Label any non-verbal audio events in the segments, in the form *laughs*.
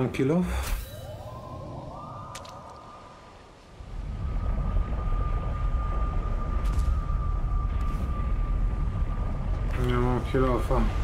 Mam kilo? Nie mam kilofa. No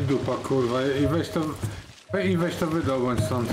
dupa kurwa i weź to i weź to wydobądź stąd.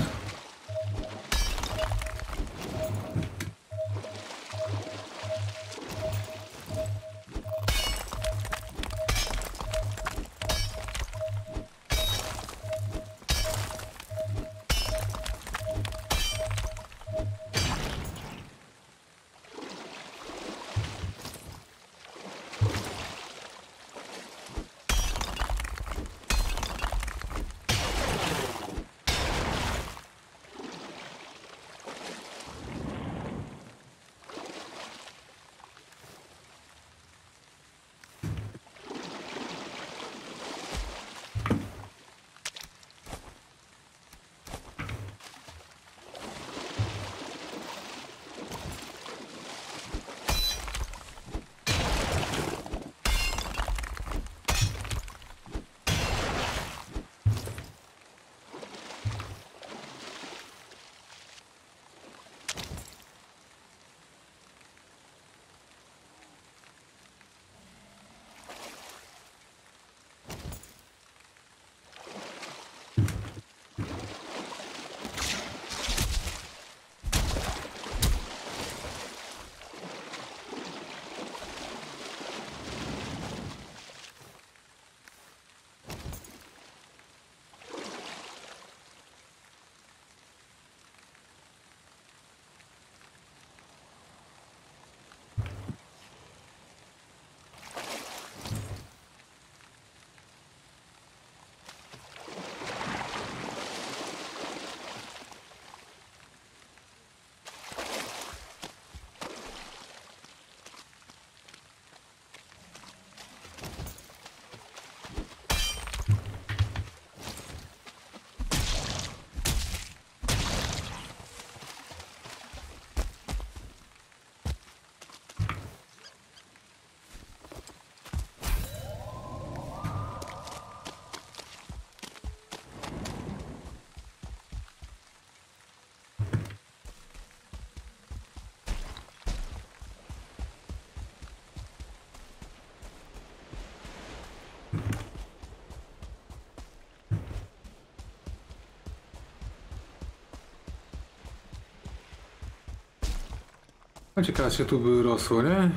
Ciekawe, czy tu by rosło, nie?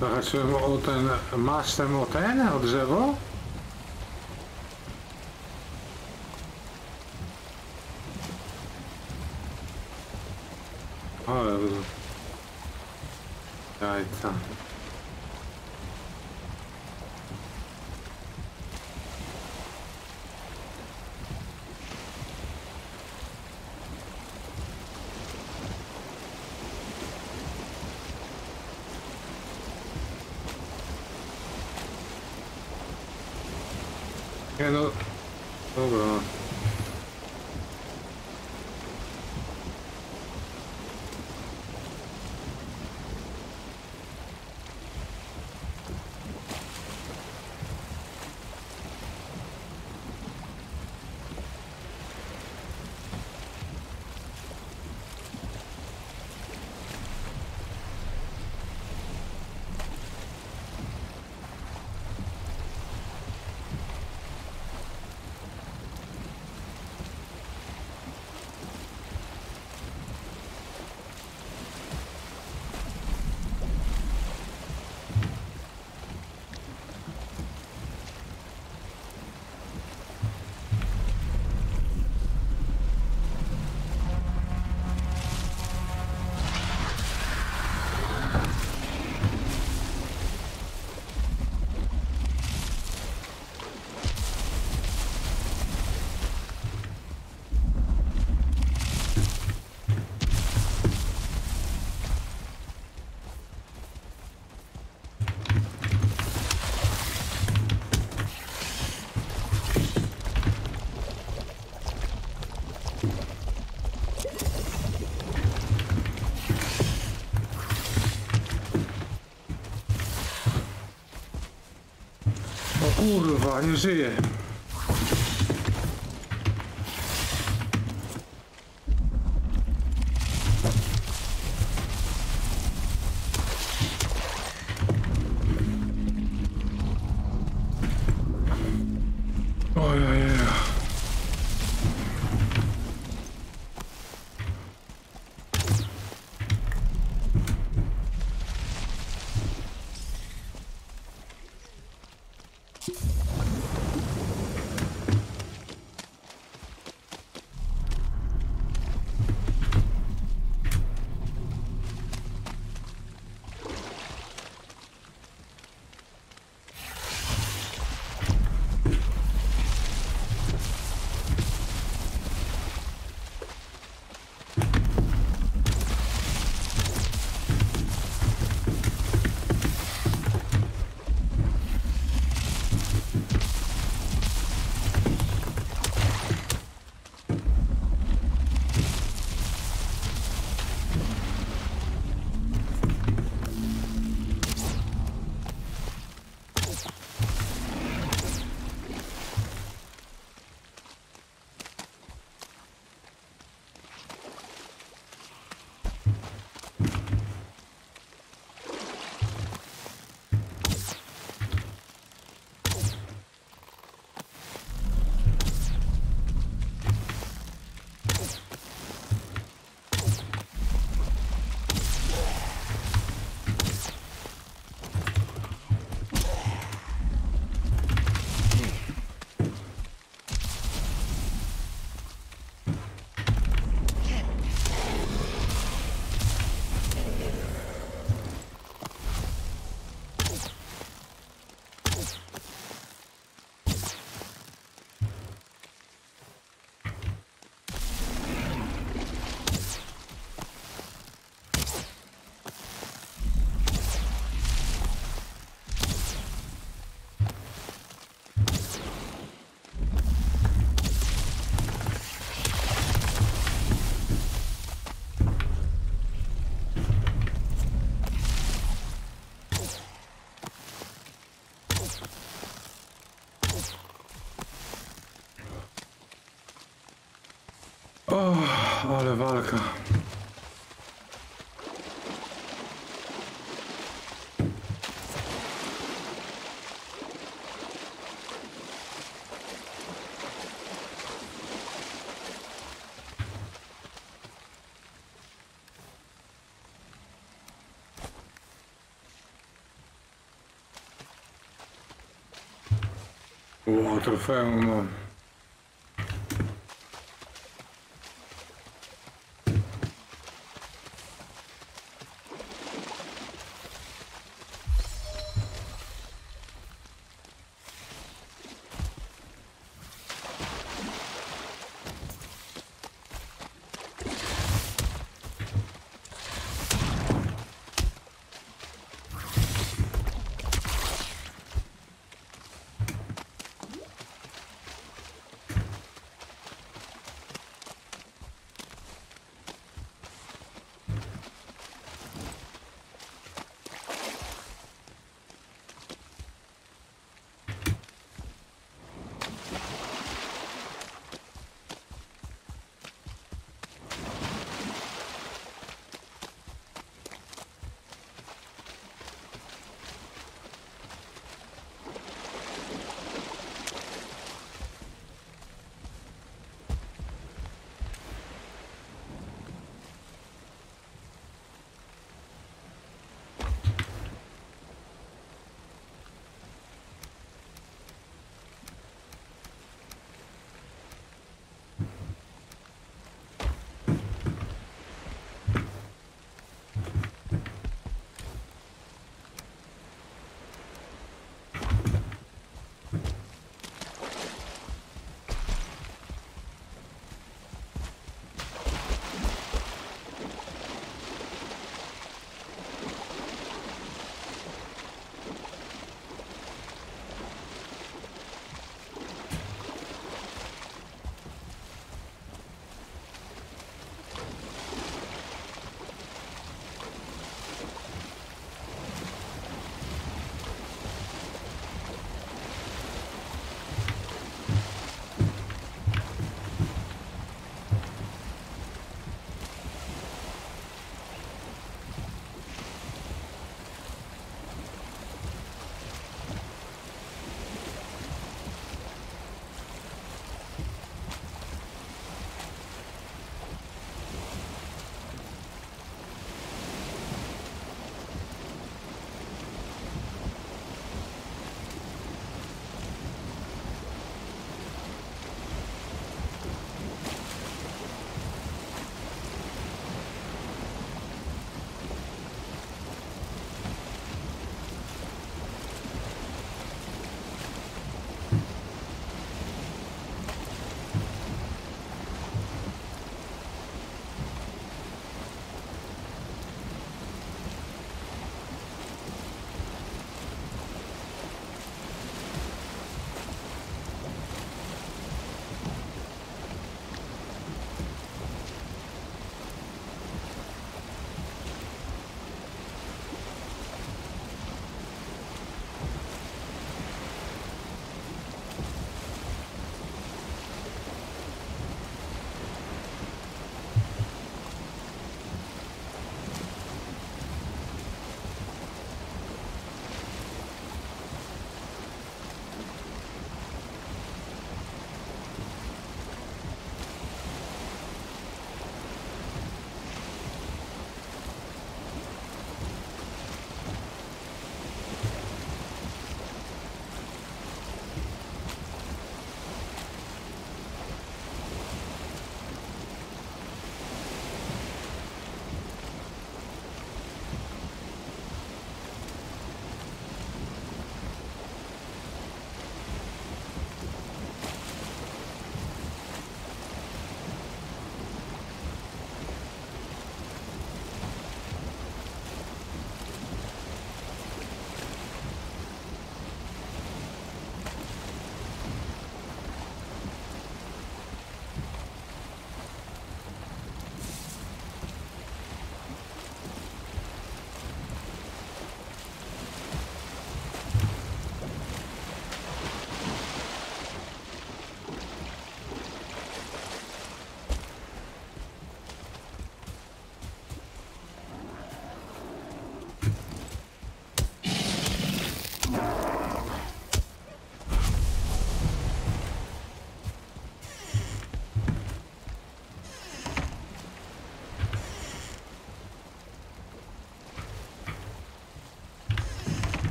Zahaczyłem o ten masztem o ten, o drzewo? Kurwa, nie żyje. O, trofeum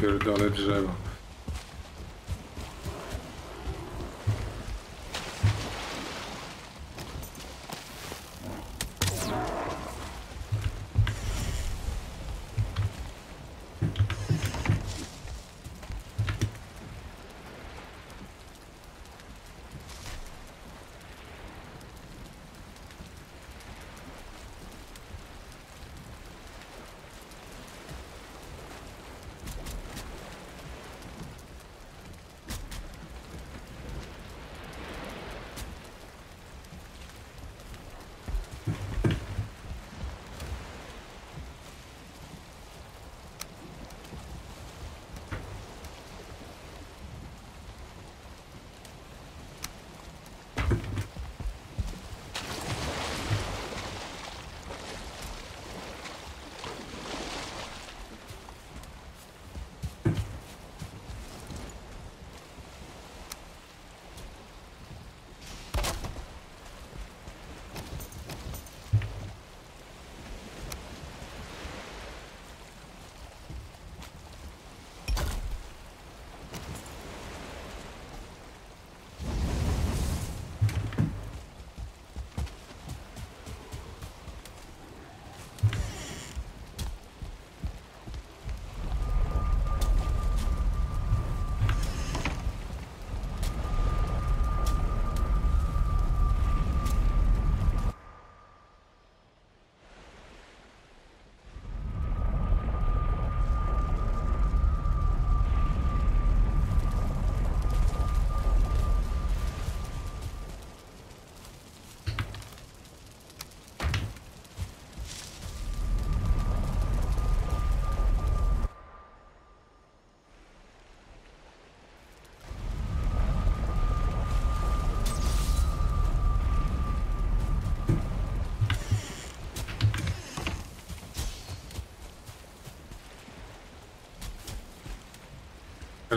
pierdolę drzewo.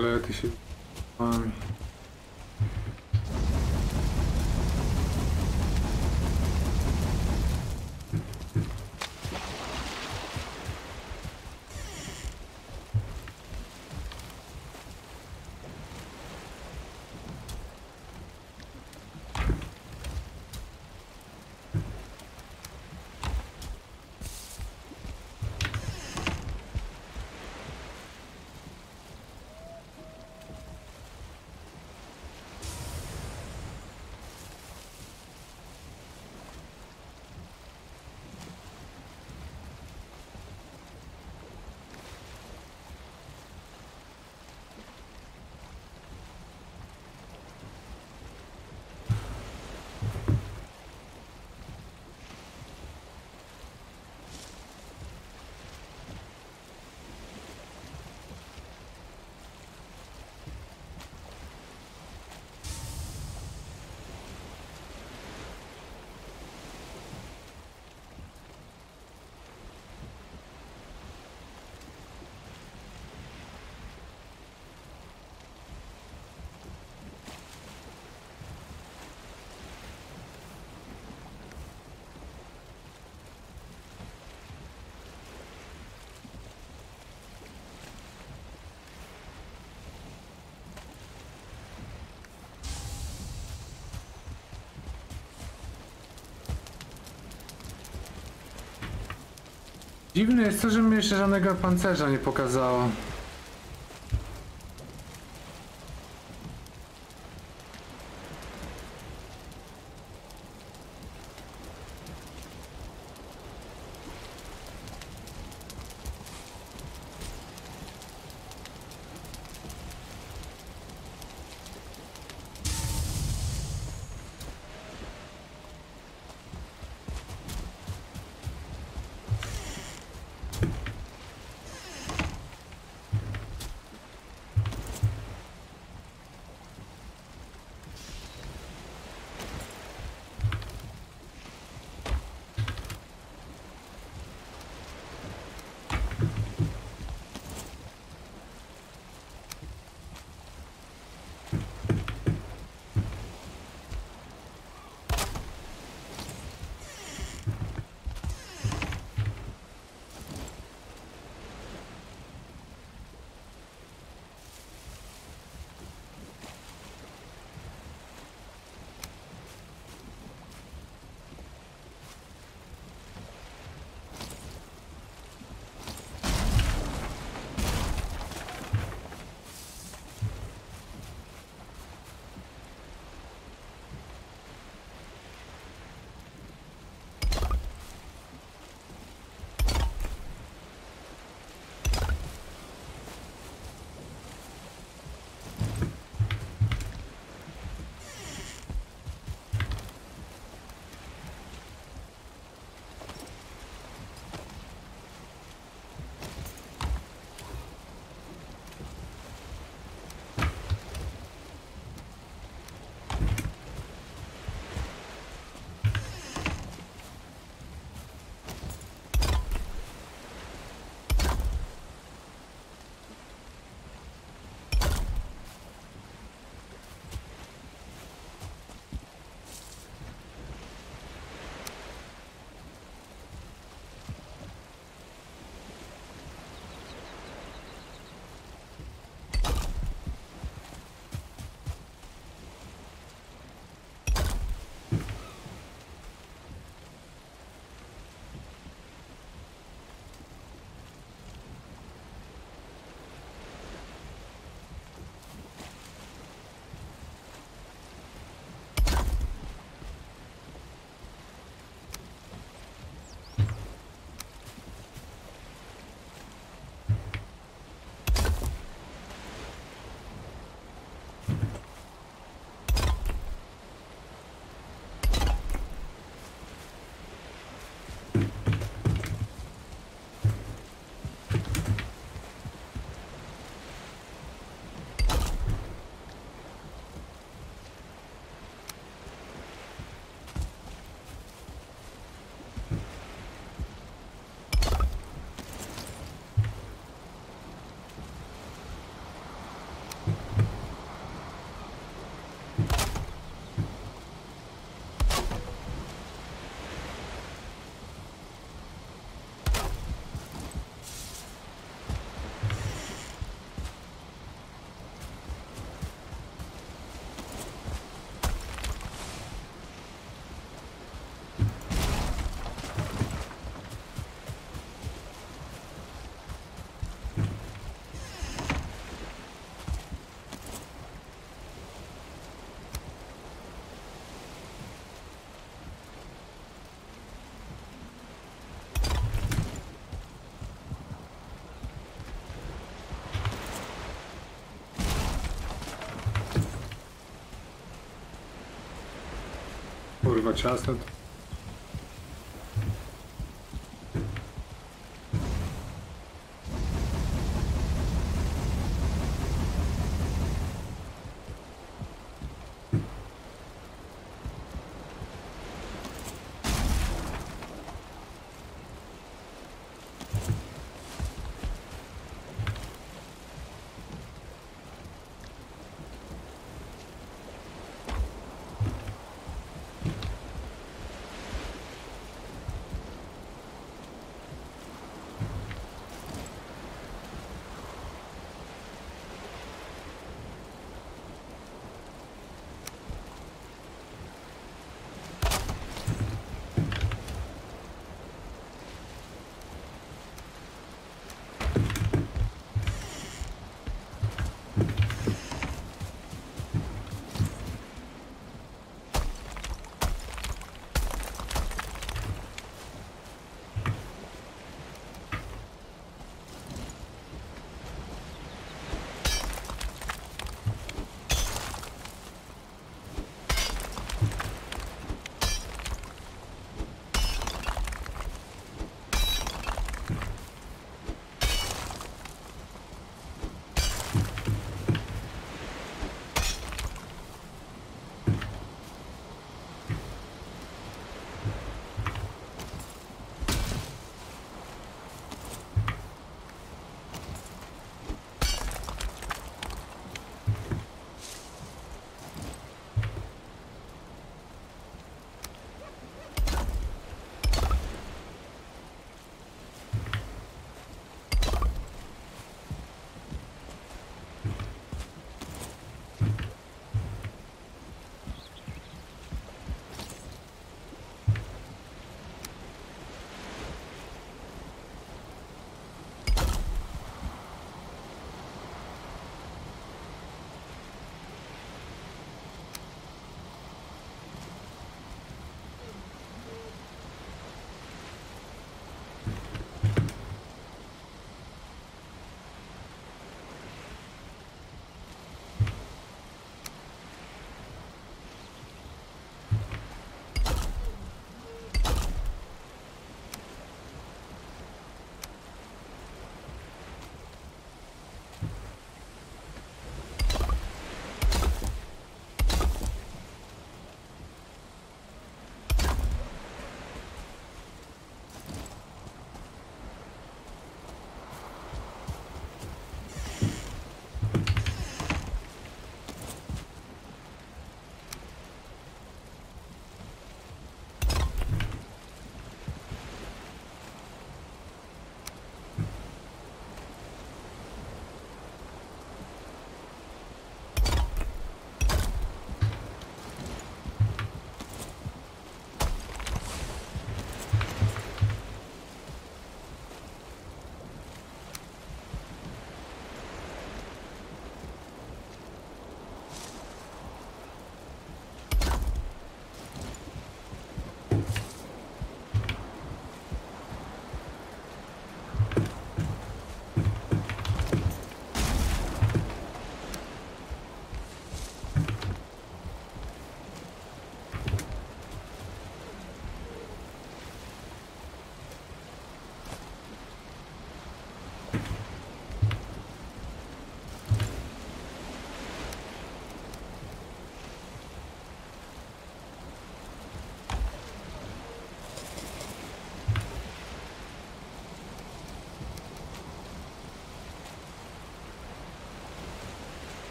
Kalle, teşekkür ederim. Amin. Dziwne jest to, że mi jeszcze żadnego pancerza nie pokazało. Kurwa ciasno.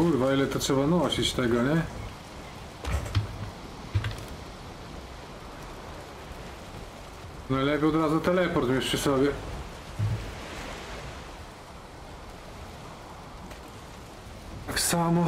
Kurwa, ile to trzeba nosić tego, nie? Najlepiej od razu teleport mieć przy sobie. Tak samo.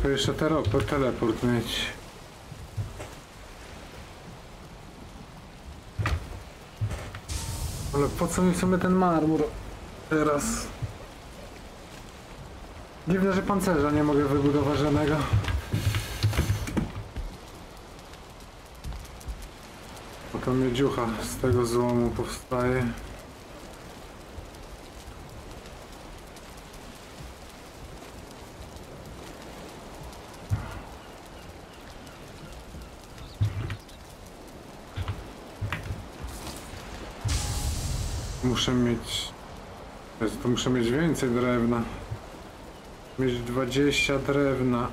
Najlepiej jeszcze teleport, teleport mieć. Ale po co mi w sumie ten marmur teraz? Dziwne, że pancerza nie mogę wybudować żadnego. Bo to miedziucha z tego złomu powstaje. Muszę mieć... Jezu, to muszę mieć więcej drewna. Mieć 20 drewna.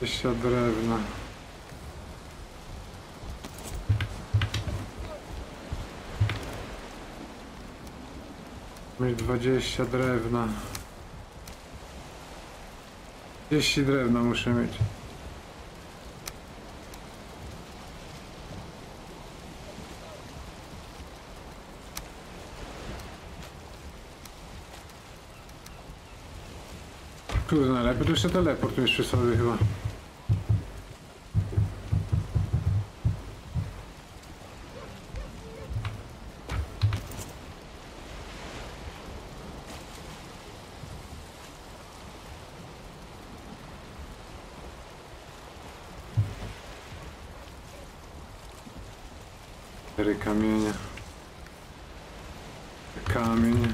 Dwadzieścia drewna. Mieć 20 drewna. 30 drewna muszę mieć. Najlepiej to jeszcze teleport mieć przy sobie chyba. Cztery kamienie. Kamień.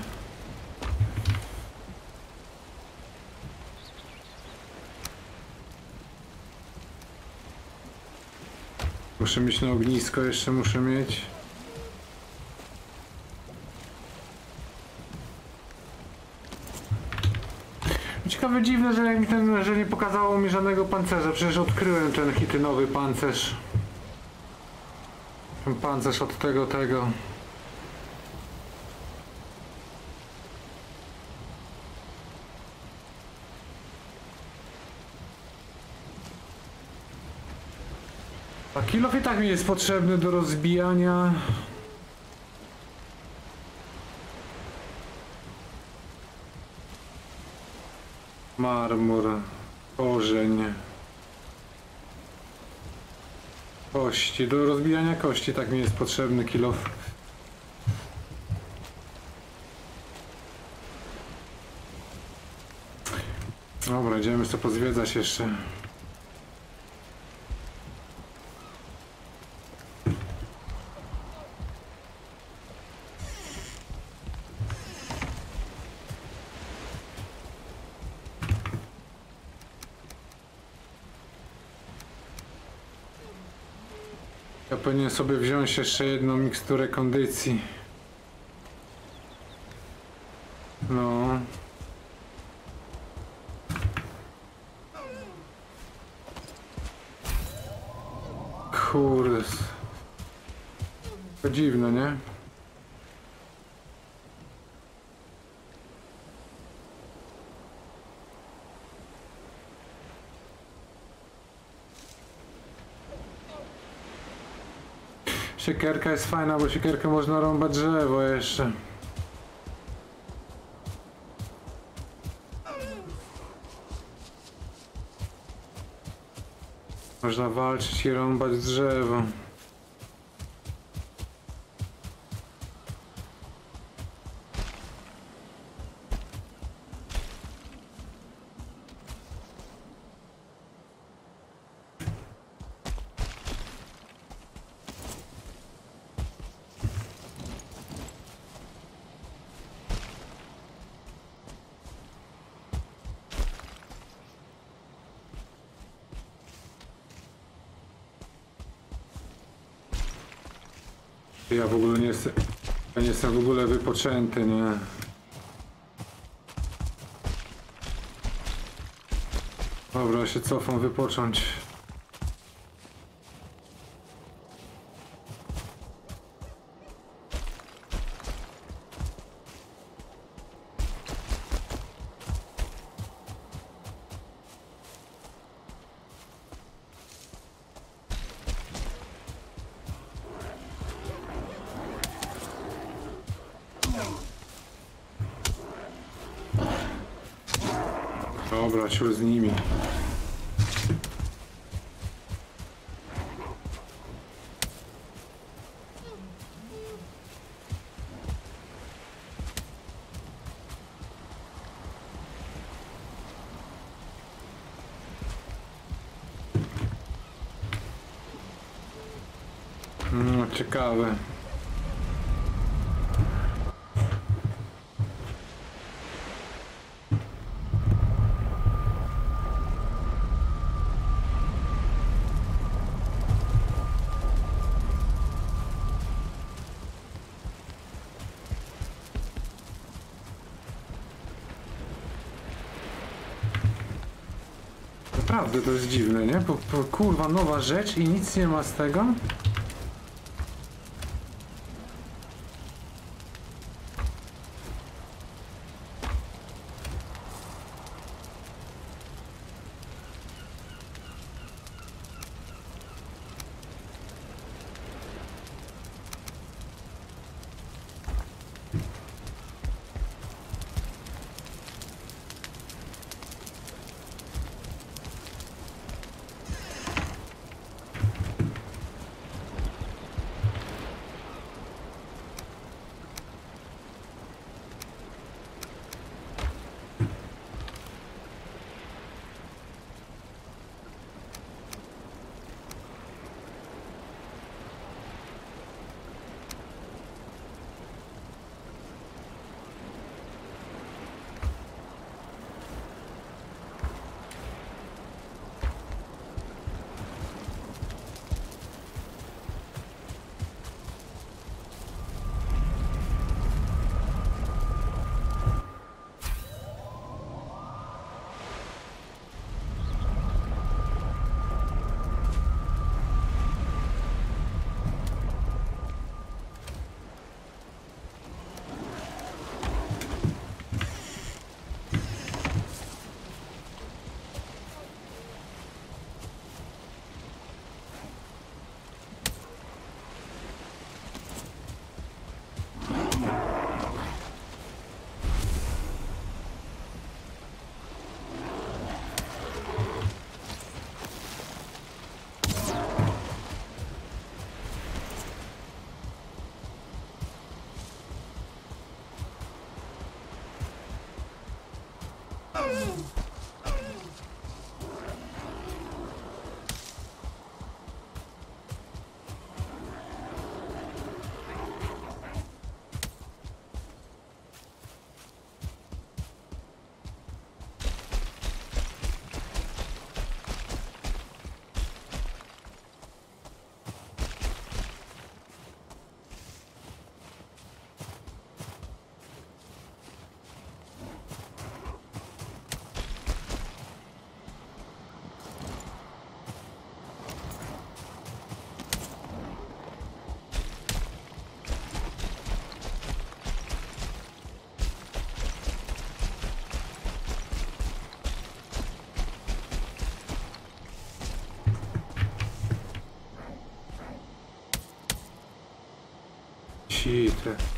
Muszę mieć na ognisko, jeszcze muszę mieć. Ciekawe, dziwne, że, mi ten, że nie pokazało mi żadnego pancerza. Przecież odkryłem ten hitynowy pancerz. Ten pancerz od tego, tego. Kilof i tak mi jest potrzebny do rozbijania. Marmur, korzeń. Kości, do rozbijania kości tak mi jest potrzebny kilof. Dobra, idziemy sobie pozwiedzać jeszcze. Powinien sobie wziąć jeszcze jedną miksturę kondycji. No. Kurde. To dziwne, nie? Siekierka jest fajna, bo siekierkę można rąbać drzewo jeszcze. Można walczyć i rąbać drzewo. Wypoczęty, nie. Dobra, się cofam wypocząć. Naprawdę to jest dziwne, nie? Kurwa, nowa rzecz i nic nie ma z tego? Chitra.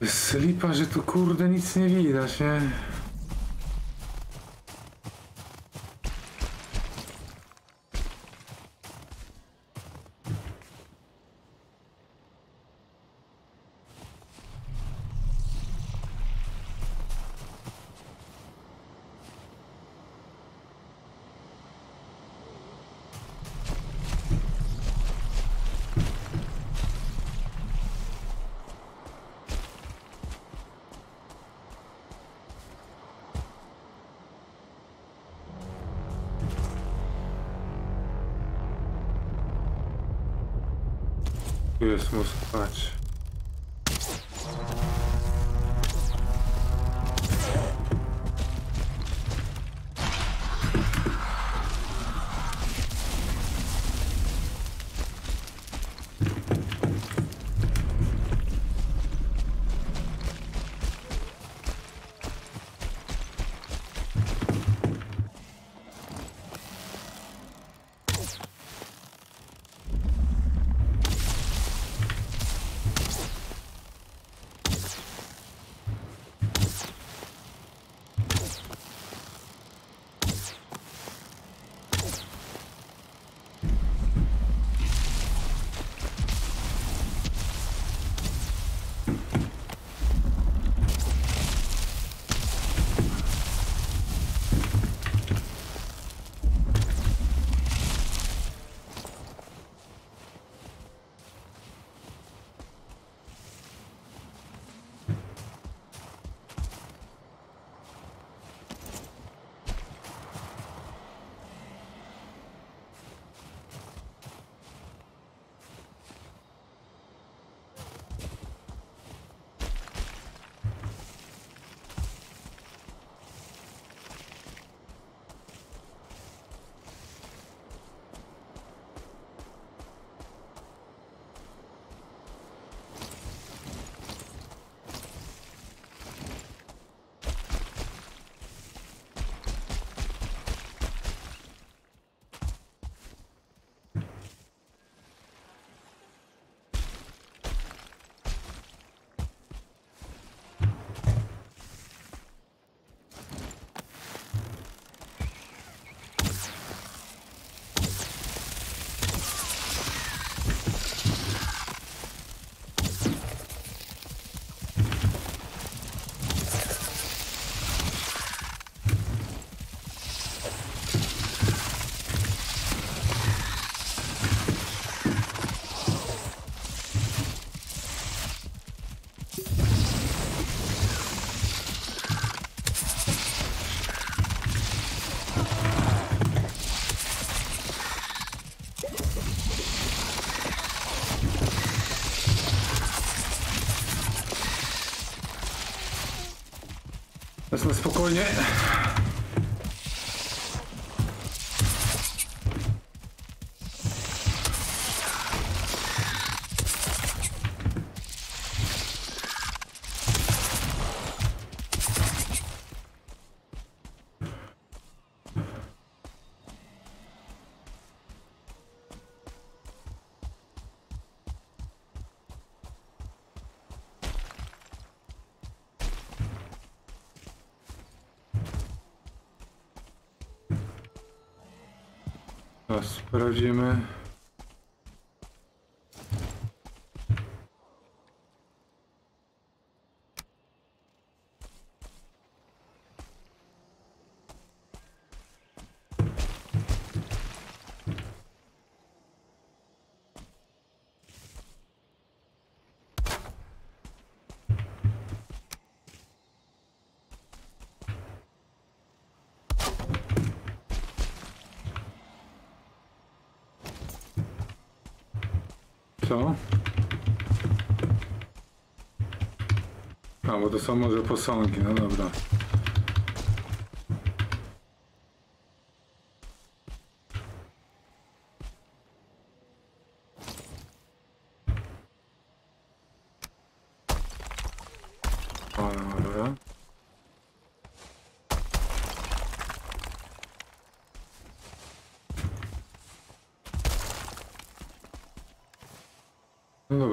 Jest lipa, że tu kurde nic nie widać, nie? Tu jest spokojnie. Teraz sprawdzimy. Co? A, bo to są może posągi, no dobra.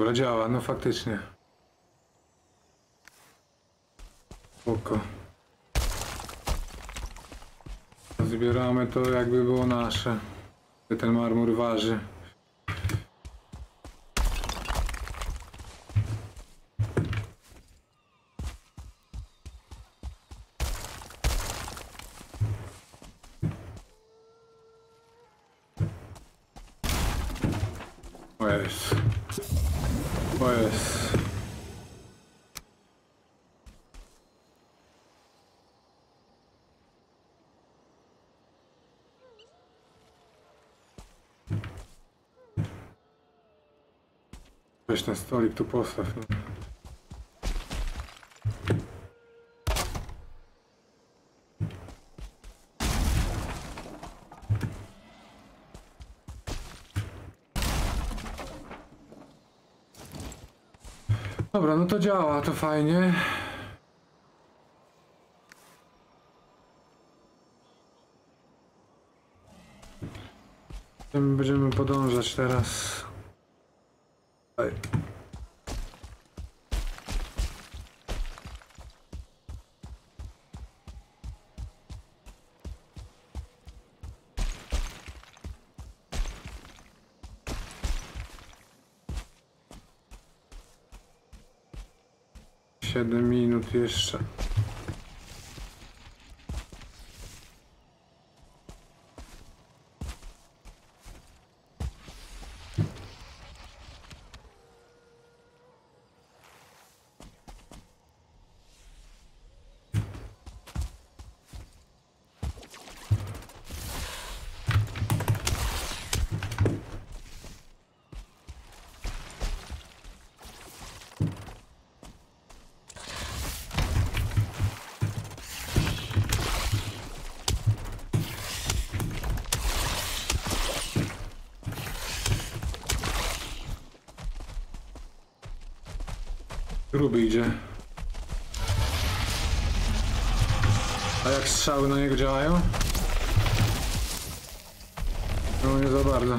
Dobra, działa, no faktycznie. Oko. Zbieramy to jakby było nasze. Ten marmur waży. Stolik tu postaw. No. Dobra, no to działa, to fajnie. Będziemy podążać teraz. Ej. Siedem minut jeszcze. Gruby idzie. A jak strzały na niego działają? No nie za bardzo.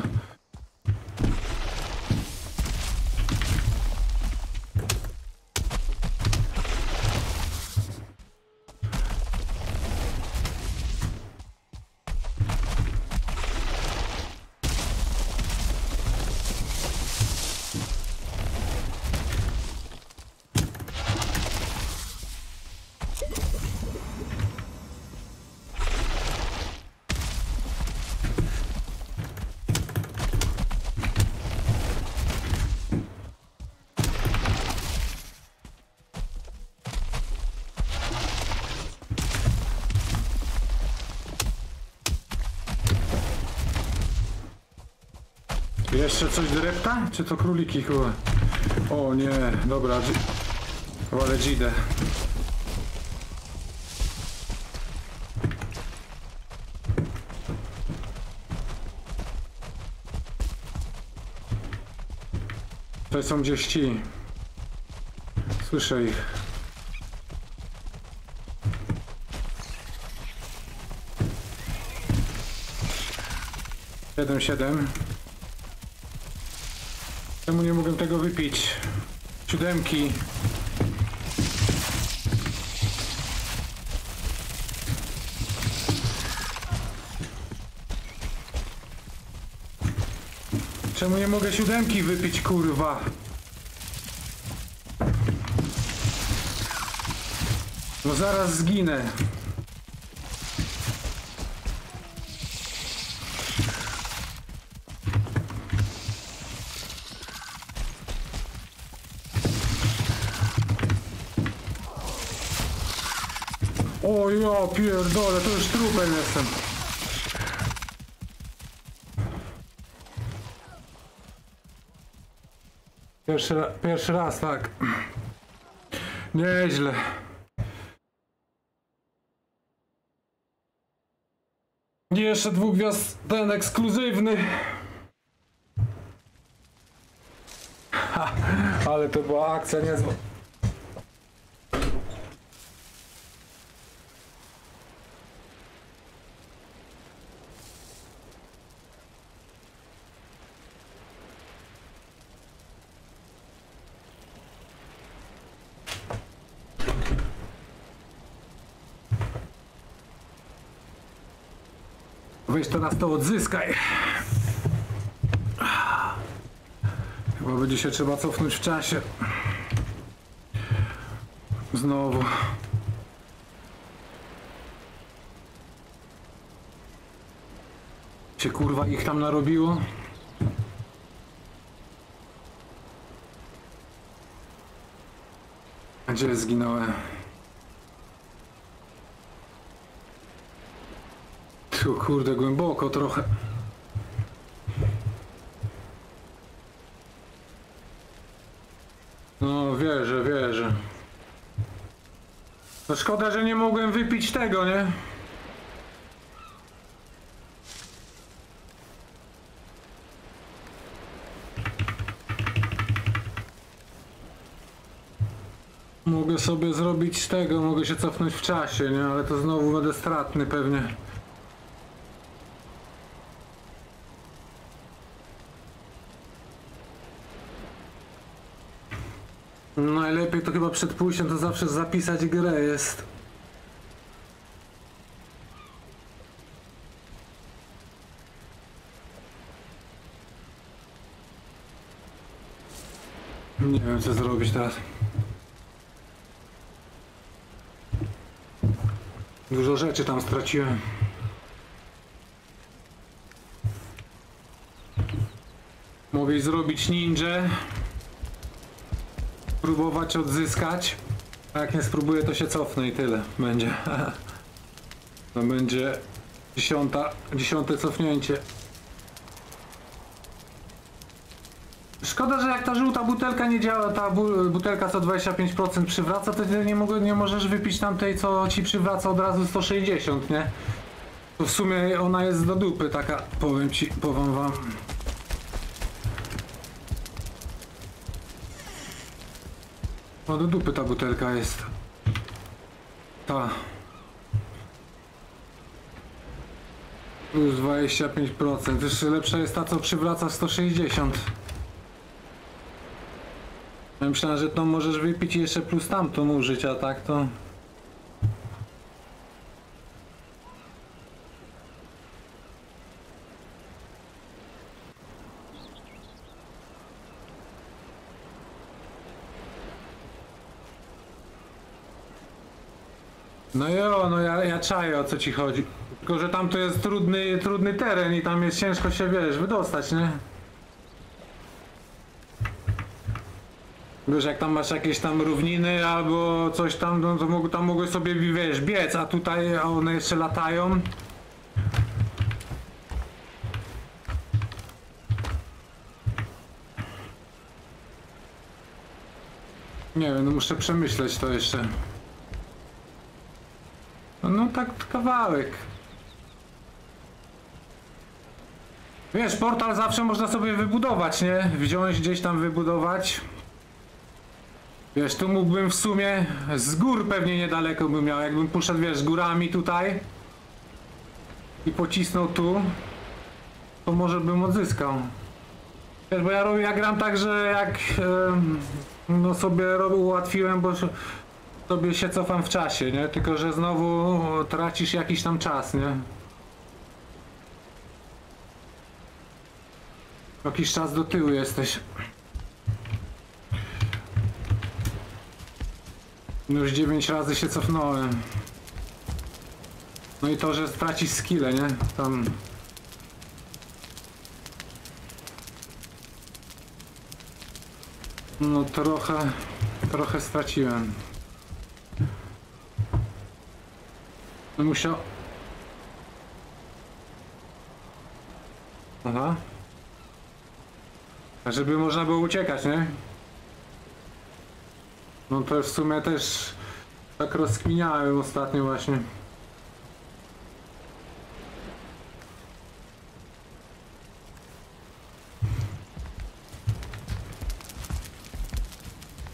Jeszcze coś drepta? Czy to króliki chyba? O nie, dobra. Wolę dzidę. To są gdzieś ci. Słyszę ich. Siedem, siedem. Czemu nie mogę tego wypić? Siódemki. Czemu nie mogę siódemki wypić, kurwa? No zaraz zginę. Ja pierdolę, to już trupem jestem. Pierwszy, ra- pierwszy raz, tak. Nieźle. Jeszcze dwóch gwiazd, ten ekskluzywny. Ha, ale to była akcja niezła. Weź teraz to odzyskaj. Chyba będzie się trzeba cofnąć w czasie. Znowu. Się kurwa ich tam narobiło? Gdzie zginąłem? Tu kurde głęboko trochę. No wierzę, wierzę. No szkoda, że nie mogłem wypić tego, nie? Mogę sobie zrobić tego, mogę się cofnąć w czasie, nie? Ale to znowu będę stratny pewnie. Przed pójściem to zawsze zapisać grę jest. Nie wiem co zrobić teraz. Dużo rzeczy tam straciłem. Mogę zrobić ninja. Próbować odzyskać. A jak nie spróbuję, to się cofnę i tyle. Będzie. *laughs* To będzie dziesiąta, dziesiąte cofnięcie. Szkoda, że jak ta żółta butelka nie działa, ta bu butelka co 25% przywraca, to nie, nie możesz wypić tamtej, co ci przywraca od razu 160, nie? To w sumie ona jest do dupy taka, powiem ci, powiem wam. No do dupy ta butelka jest. Ta. Plus 25%. Jeszcze lepsza jest ta, co przywraca 160. Ja myślałem, że to możesz wypić i jeszcze plus tamtą użyć, a tak to... No jo, no ja, ja czaję o co ci chodzi. Tylko, że tam to jest trudny, trudny teren i tam jest ciężko się, wiesz, wydostać, nie? Wiesz, jak tam masz jakieś tam równiny albo coś tam, no to mógł, tam mogłeś sobie, wiesz, biec, a tutaj one jeszcze latają. Nie wiem, no muszę przemyśleć to jeszcze. No, no tak kawałek. Wiesz, portal zawsze można sobie wybudować, nie? Wziąć gdzieś tam wybudować. Wiesz, tu mógłbym w sumie z gór pewnie niedaleko bym miał, jakbym poszedł, wiesz, górami tutaj i pocisnął tu, to może bym odzyskał. Wiesz, bo ja, robię, ja gram tak, że jak em, no sobie robię, ułatwiłem, bo sobie się cofam w czasie, nie? Tylko, że znowu tracisz jakiś tam czas, nie? Jakiś czas do tyłu jesteś. Już 9 razy się cofnąłem. No i to, że stracisz skille, nie? Tam... No trochę... Trochę straciłem. No musiał... Aha. A żeby można było uciekać, nie? No to w sumie też tak rozkminiałem ostatnio właśnie.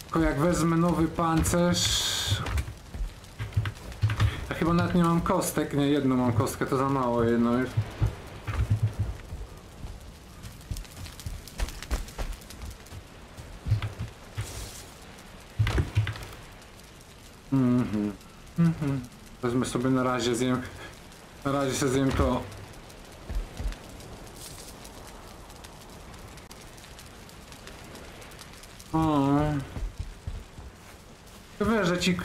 Tylko jak wezmę nowy pancerz... Ja chyba nawet nie mam kostek, nie, jedną mam kostkę, to za mało, jedną już. Mhm. Mhm. Wezmę sobie na razie zjem. Na razie sobie zjem to. O. Wyżecik.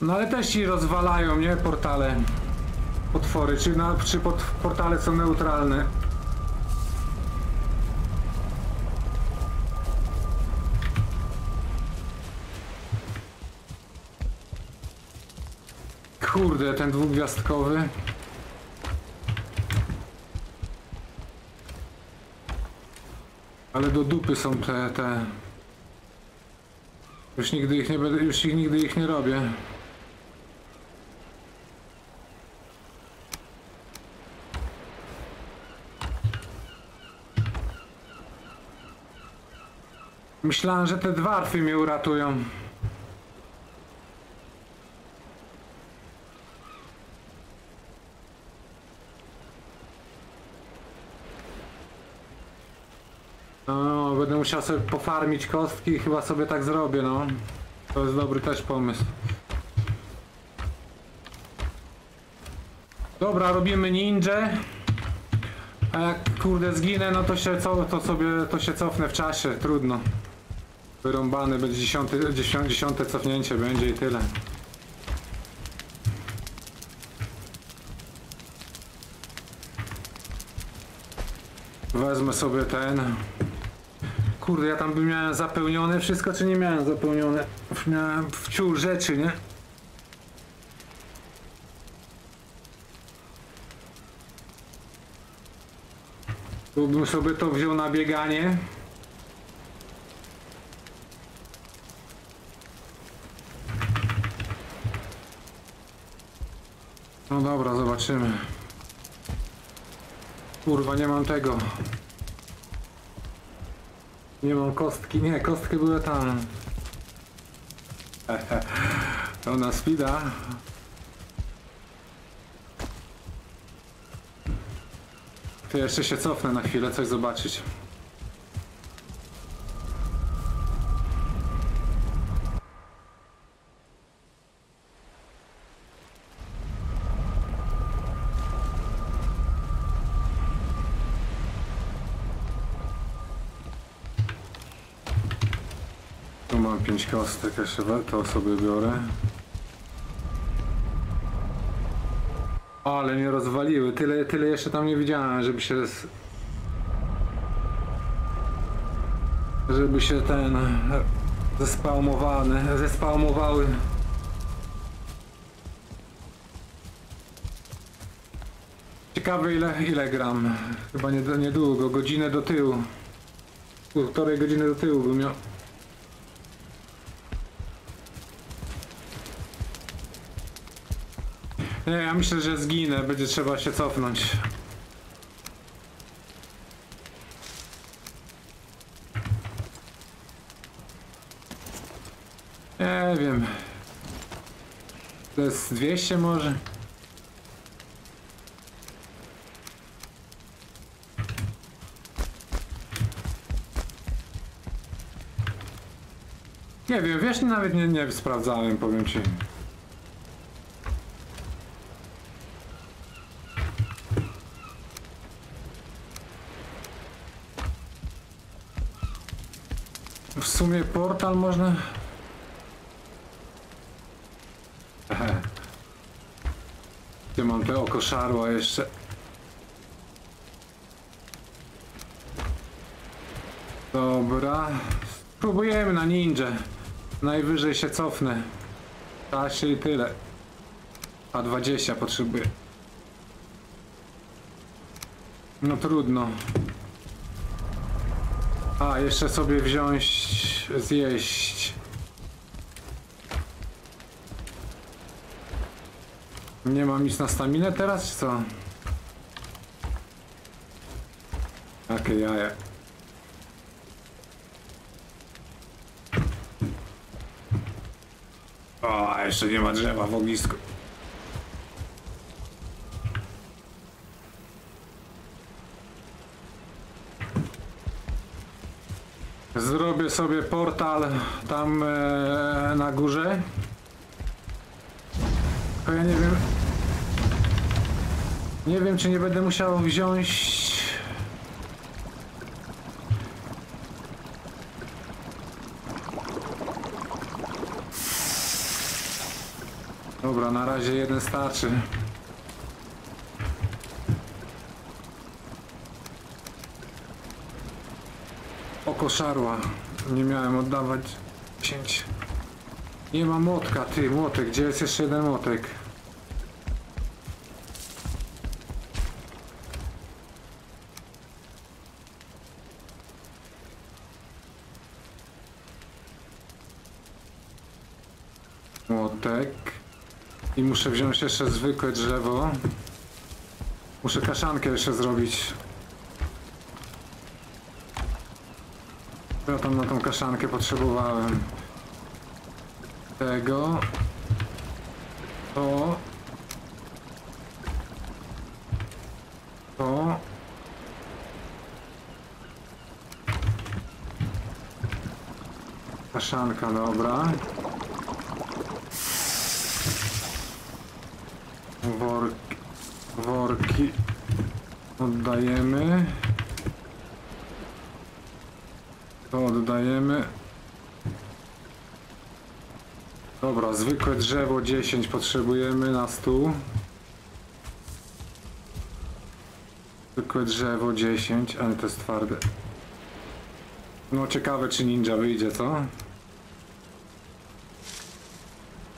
No ale też ci rozwalają, nie? Portale. Potwory, czy, na, czy pod, portale są neutralne. Kurde, ten dwugwiazdkowy. Ale do dupy są te, te... Już nigdy ich nie już nigdy ich nie robię. Myślałem, że te dwarfy mnie uratują. No, będę musiał sobie pofarmić kostki i chyba sobie tak zrobię, no. To jest dobry też pomysł. Dobra, robimy ninja. A jak kurde zginę, no to się co, to sobie to się cofnę w czasie, trudno. Wyrąbany będzie dziesiąty, dziesiąte, dziesiąte cofnięcie będzie i tyle. Wezmę sobie ten. Kurde, ja tam bym miałem zapełnione wszystko, czy nie miałem zapełnione? Miałem wciół rzeczy, nie? Tu bym sobie to wziął na bieganie. No dobra, zobaczymy. Kurwa, nie mam tego. Nie mam kostki. Nie, kostki były tam. *laughs* To na speeda. To jeszcze się cofnę na chwilę, coś zobaczyć. Tu mam pięć kostek, jeszcze to sobie biorę. Ale mnie rozwaliły, tyle, tyle jeszcze tam nie widziałem, żeby się... Żeby się ten... Zespałmowane, zespałmowały. Ciekawe ile, ile gram. Chyba nie, niedługo, godzinę do tyłu. Półtorej godziny do tyłu bym miał. Nie, ja myślę, że zginę, będzie trzeba się cofnąć. Nie wiem. To jest 200 może? Nie wiem, wiesz, nawet nie, nie sprawdzałem, powiem ci. Sumie portal można... *laughs* Gdzie mam te oko szarła jeszcze? Dobra. Spróbujemy na ninja. Najwyżej się cofnę. W i tyle. A 20 potrzebuję. No trudno. A, jeszcze sobie wziąć, zjeść. Nie mam nic na staminę teraz, czy co? Jakie jaja. O, jeszcze nie ma drzewa w ognisku. Zrobię sobie portal tam e, na górze. Tylko ja nie wiem... Nie wiem, czy nie będę musiał wziąć... Dobra, na razie jeden starczy. Oko szarła. Nie miałem oddawać 10. Nie ma młotka, ty, młotek. Gdzie jest jeszcze jeden młotek? Młotek. I muszę wziąć jeszcze zwykłe drzewo. Muszę kaszankę jeszcze zrobić. Ja tam na tą kaszankę potrzebowałem. Tego. To. To. Kaszanka, dobra. Worki, worki oddajemy. To oddajemy. Dobra, zwykłe drzewo 10 potrzebujemy na stół. Zwykłe drzewo 10, ale to jest twarde. No ciekawe czy ninja wyjdzie, co?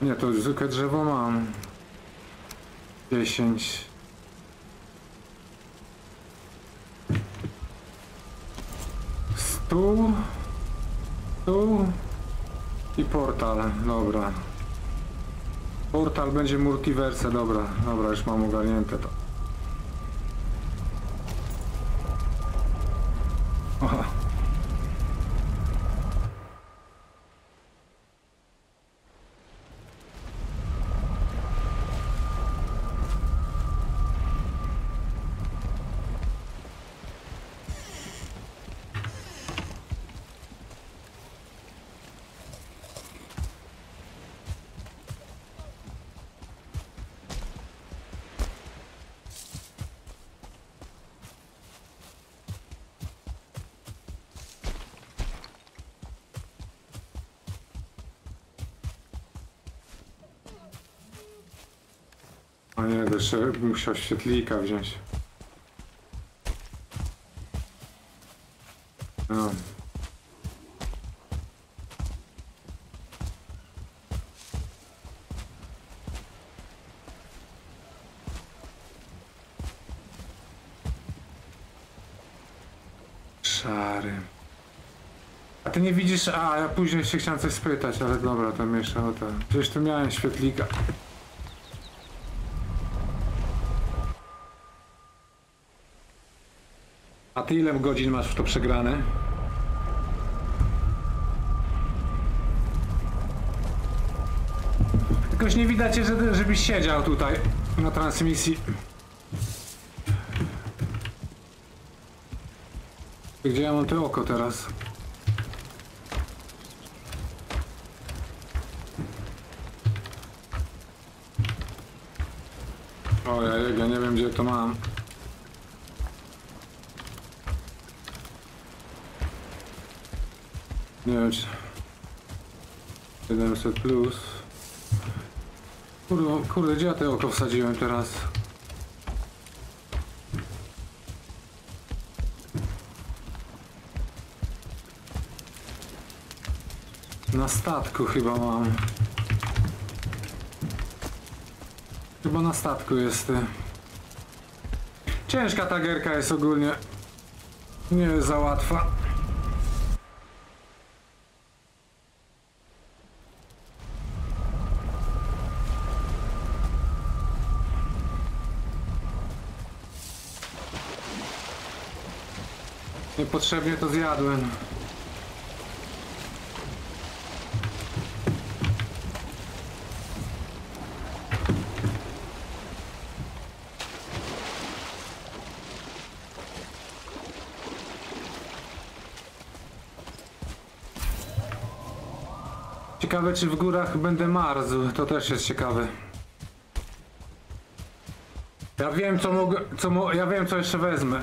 Nie, to zwykłe drzewo mam. 10. Stół. Stół. I portal, dobra. Portal będzie multiverse, dobra. Dobra, już mam ogarnięte to. Jeszcze bym musiał świetlika wziąć. No. Szary. A ty nie widzisz, a ja później się chciałem coś spytać, ale dobra, to mieszam o to. Przecież tu miałem świetlika. A ty ile godzin masz w to przegrane? Jakoś nie widać, że- żebyś siedział tutaj na transmisji. Gdzie ja mam to oko teraz? Ojej, ja nie wiem gdzie to mam. Nie wiem czy... 700 plus. Kurde, kurde, gdzie ja te oko wsadziłem teraz? Na statku chyba mam. Chyba na statku jest. Ciężka ta gierka jest ogólnie. Nie jest za łatwa. Niepotrzebnie to zjadłem. Ciekawe czy w górach będę marzł, to też jest ciekawe. Ja wiem co mogę, co mo ja wiem co jeszcze wezmę.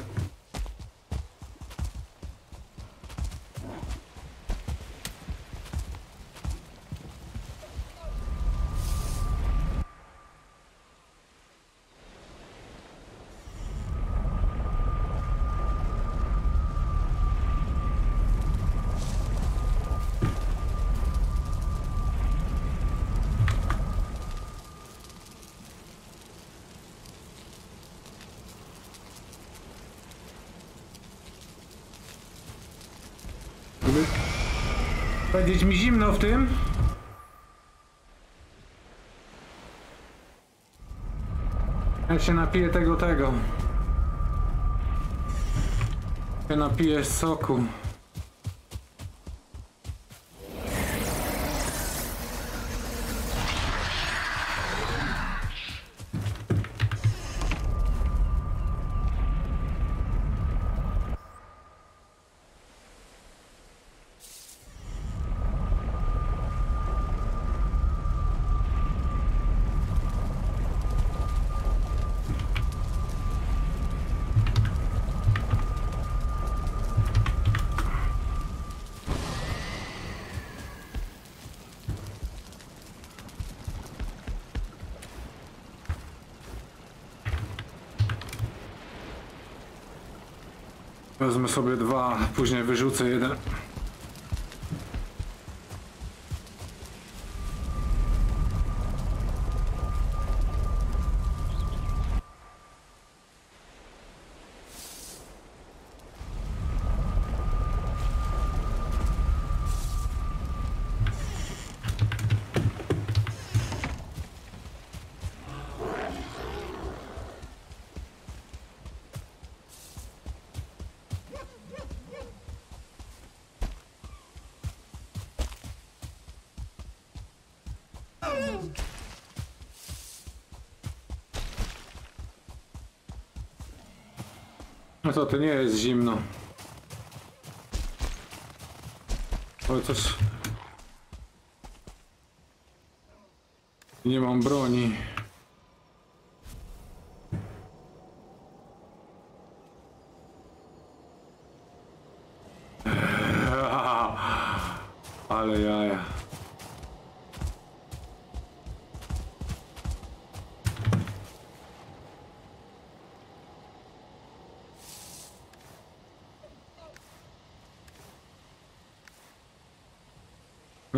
Powiedzieć mi zimno w tym? Ja się napiję tego, tego. Ja napiję soku. Wezmę sobie dwa, później wyrzucę jeden. No to to nie jest zimno. Ale coś... Nie mam broni. Ale jaja.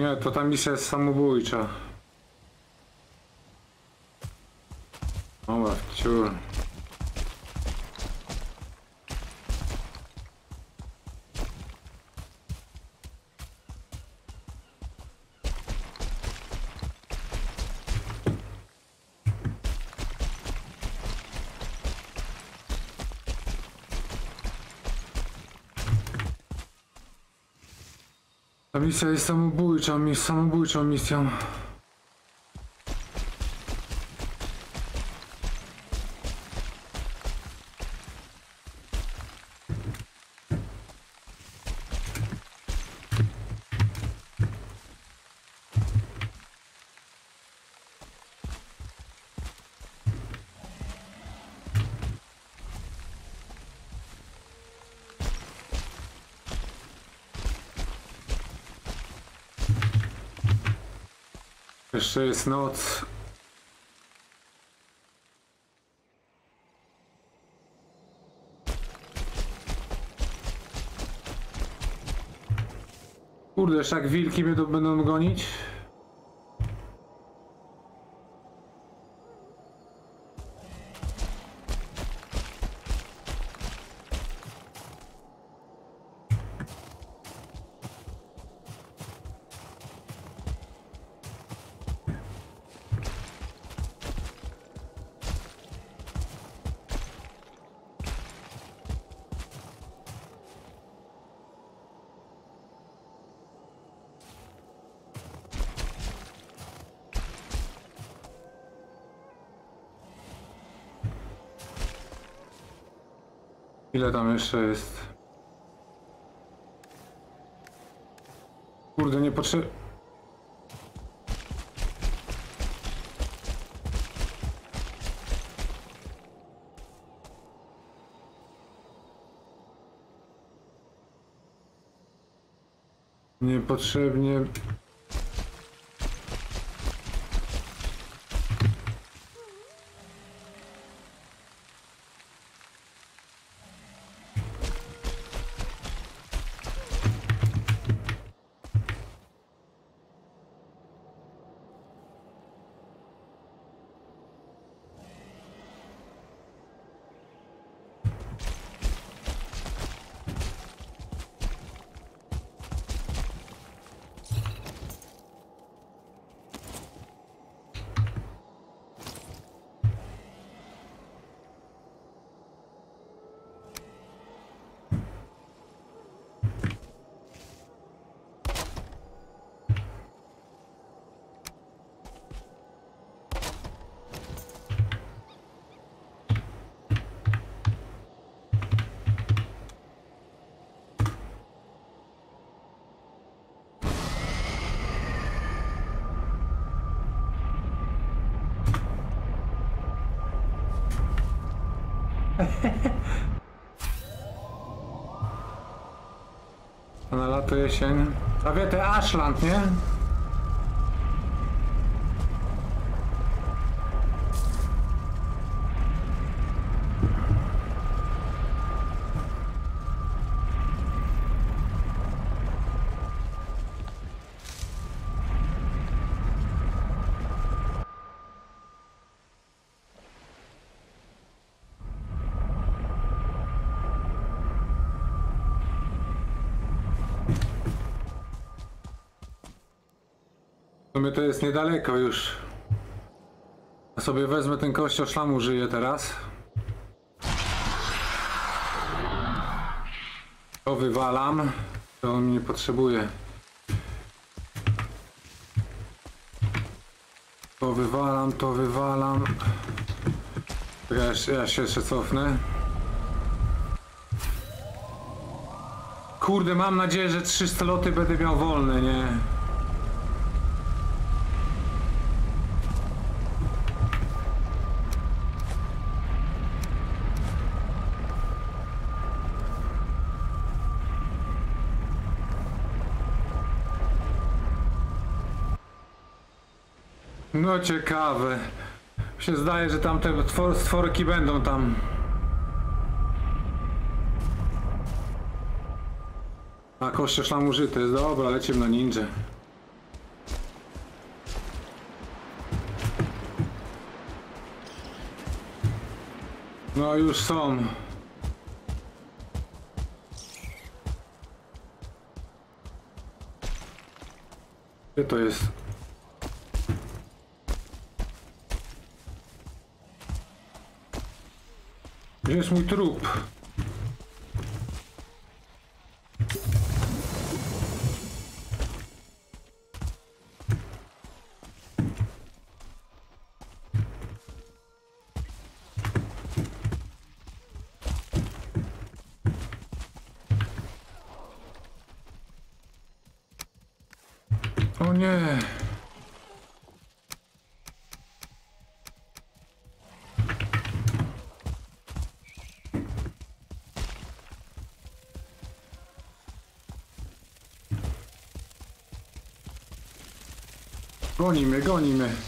Nie, to misja jest samobójcza. Misja i samobójcza, mi samobójcza misja. Jeszcze jest noc. Kurde, jak wilki tu będą gonić? Ile tam jeszcze jest? Kurde, nie potrzeb... Niepotrzebnie... A na lato jesień. A wie, te Ashland, nie? Sumie to jest niedaleko już. Ja sobie wezmę ten kościół szlamu, żyję teraz. To wywalam. To on nie potrzebuje. To wywalam, to wywalam. Ja, ja się jeszcze cofnę. Kurde, mam nadzieję, że 300 loty będę miał wolne, nie? No ciekawe. Się zdaje, że tam te twor- stworki będą tam. A koście szlamu żyte jest dobra, lecimy na ninja. No już są. Gdzie to jest? Gdzie jest mój trup? Goni mnie, goni mnie.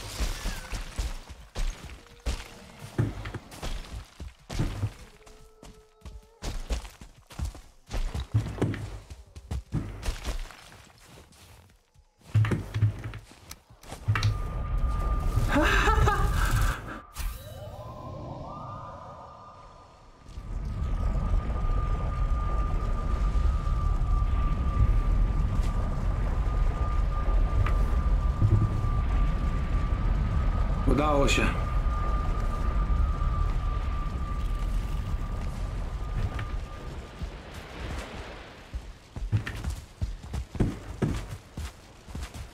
Udało się.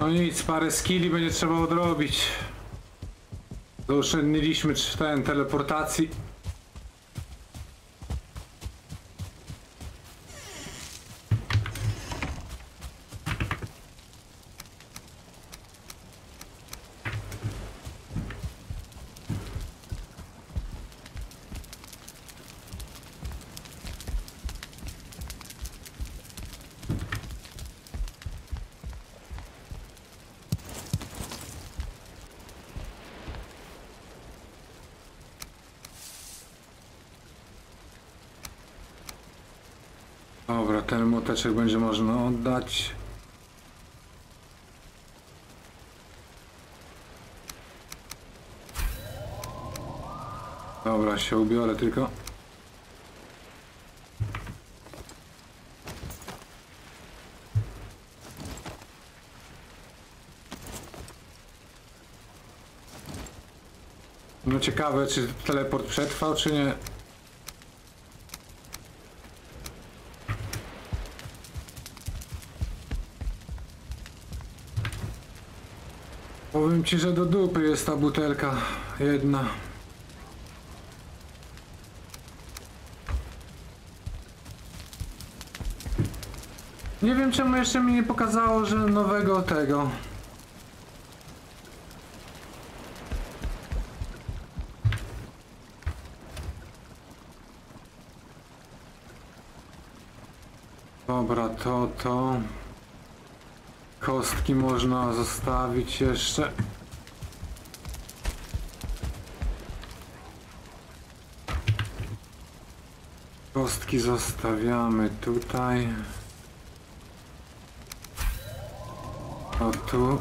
No nic, parę skilli będzie trzeba odrobić. Zaoszczędniliśmy ten teleportacji. Dobra, ten moteczek będzie można oddać. Dobra, się ubiorę tylko. No ciekawe, czy teleport przetrwał, czy nie. ci, że do dupy jest ta butelka jedna. Nie wiem czemu jeszcze mi nie pokazało, że nowego tego. Dobra, to, to... Kostki można zostawić jeszcze. Kostki zostawiamy tutaj. O tu.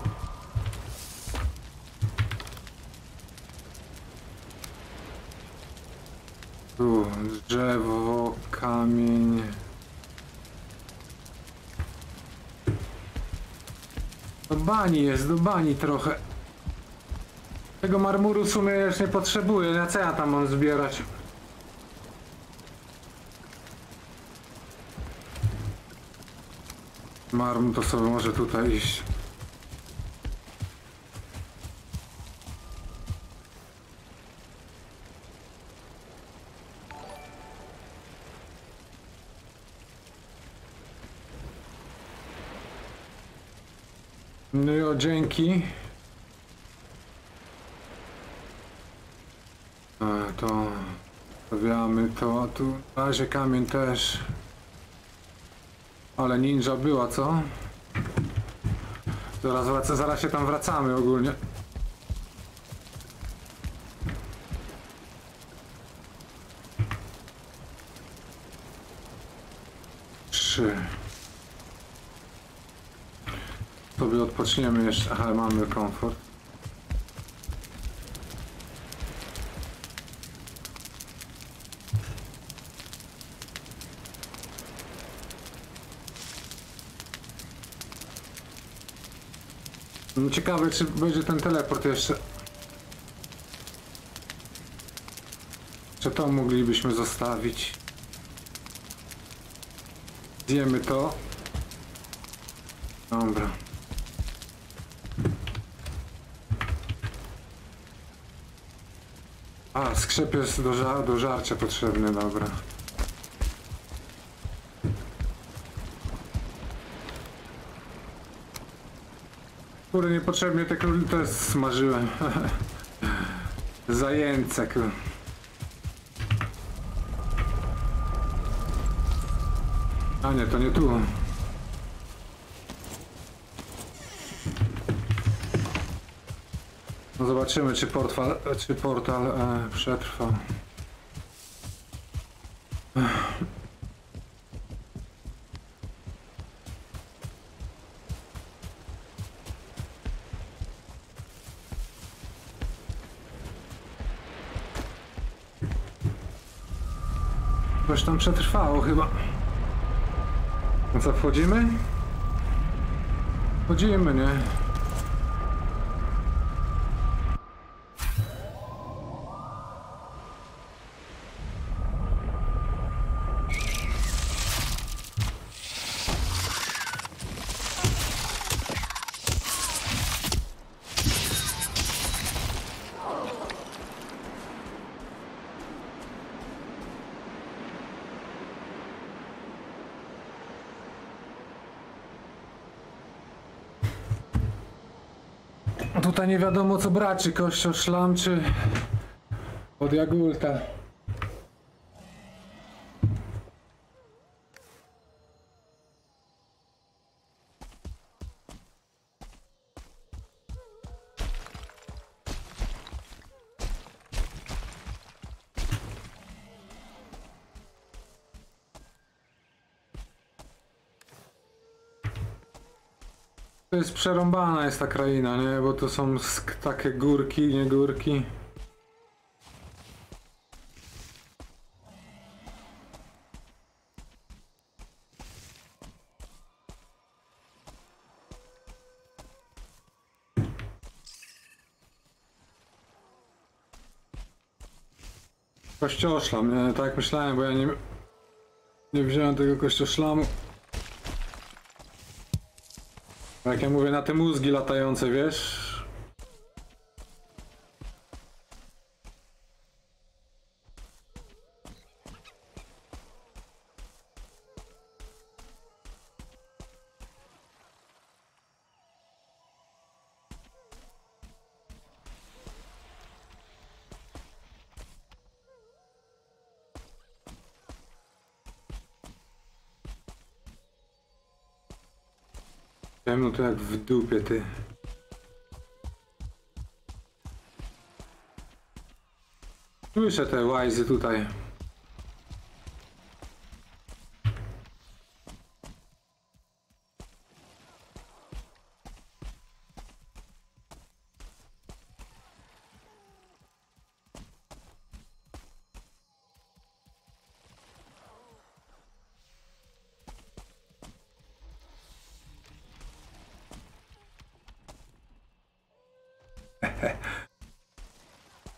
Tu drzewo, kamień. Do bani jest, do bani trochę. Tego marmuru w sumie już nie potrzebuję, na co ja tam mam zbierać? Marmur to sobie może tutaj iść. No dzięki. A, to stawiamy to, tu na razie kamień też. Ale ninja była, co? Zaraz wraca, zaraz się tam wracamy ogólnie. Trzy. Sobie odpoczniemy jeszcze. Aha, mamy komfort. Ciekawe, czy będzie ten teleport jeszcze. Czy to moglibyśmy zostawić? Zjemy to. Dobra. A, skrzep jest do, ża do żarcia potrzebny, dobra. Kurde, niepotrzebnie te króli też smażyłem. *laughs* Zajęce, kur... A nie, to nie tu. No zobaczymy, czy portal, czy portal e, przetrwa. Coś przetrwało chyba. No co, wchodzimy? Wchodzimy, nie? Tutaj nie wiadomo co brać, czy kościoł szlam, czy od Jagulta. To jest przerąbana jest ta kraina, nie? Bo to są takie górki, nie górki. Kościoszlam, nie? Tak myślałem, bo ja nie, nie wziąłem tego kościoszlamu. Jak ja mówię, na te mózgi latające, wiesz? W dupie, ty. Słyszę te łajzy tutaj.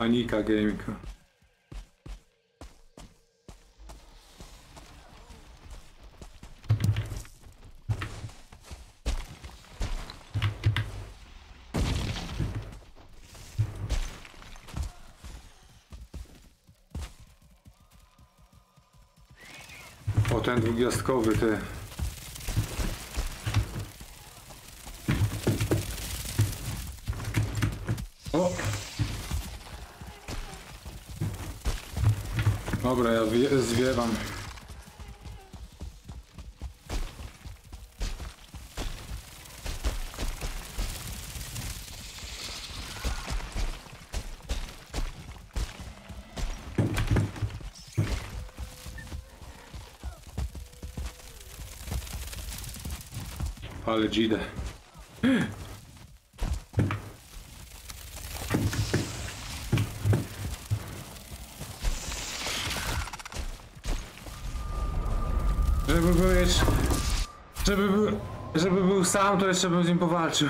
Panika gaming. O ten dwugwiazdkowy ty. O! Dobra, ja wie- zwiewam. Ale dzidę. Żeby był jeszcze... Żeby był... Żeby był sam, to jeszcze bym z nim powalczył.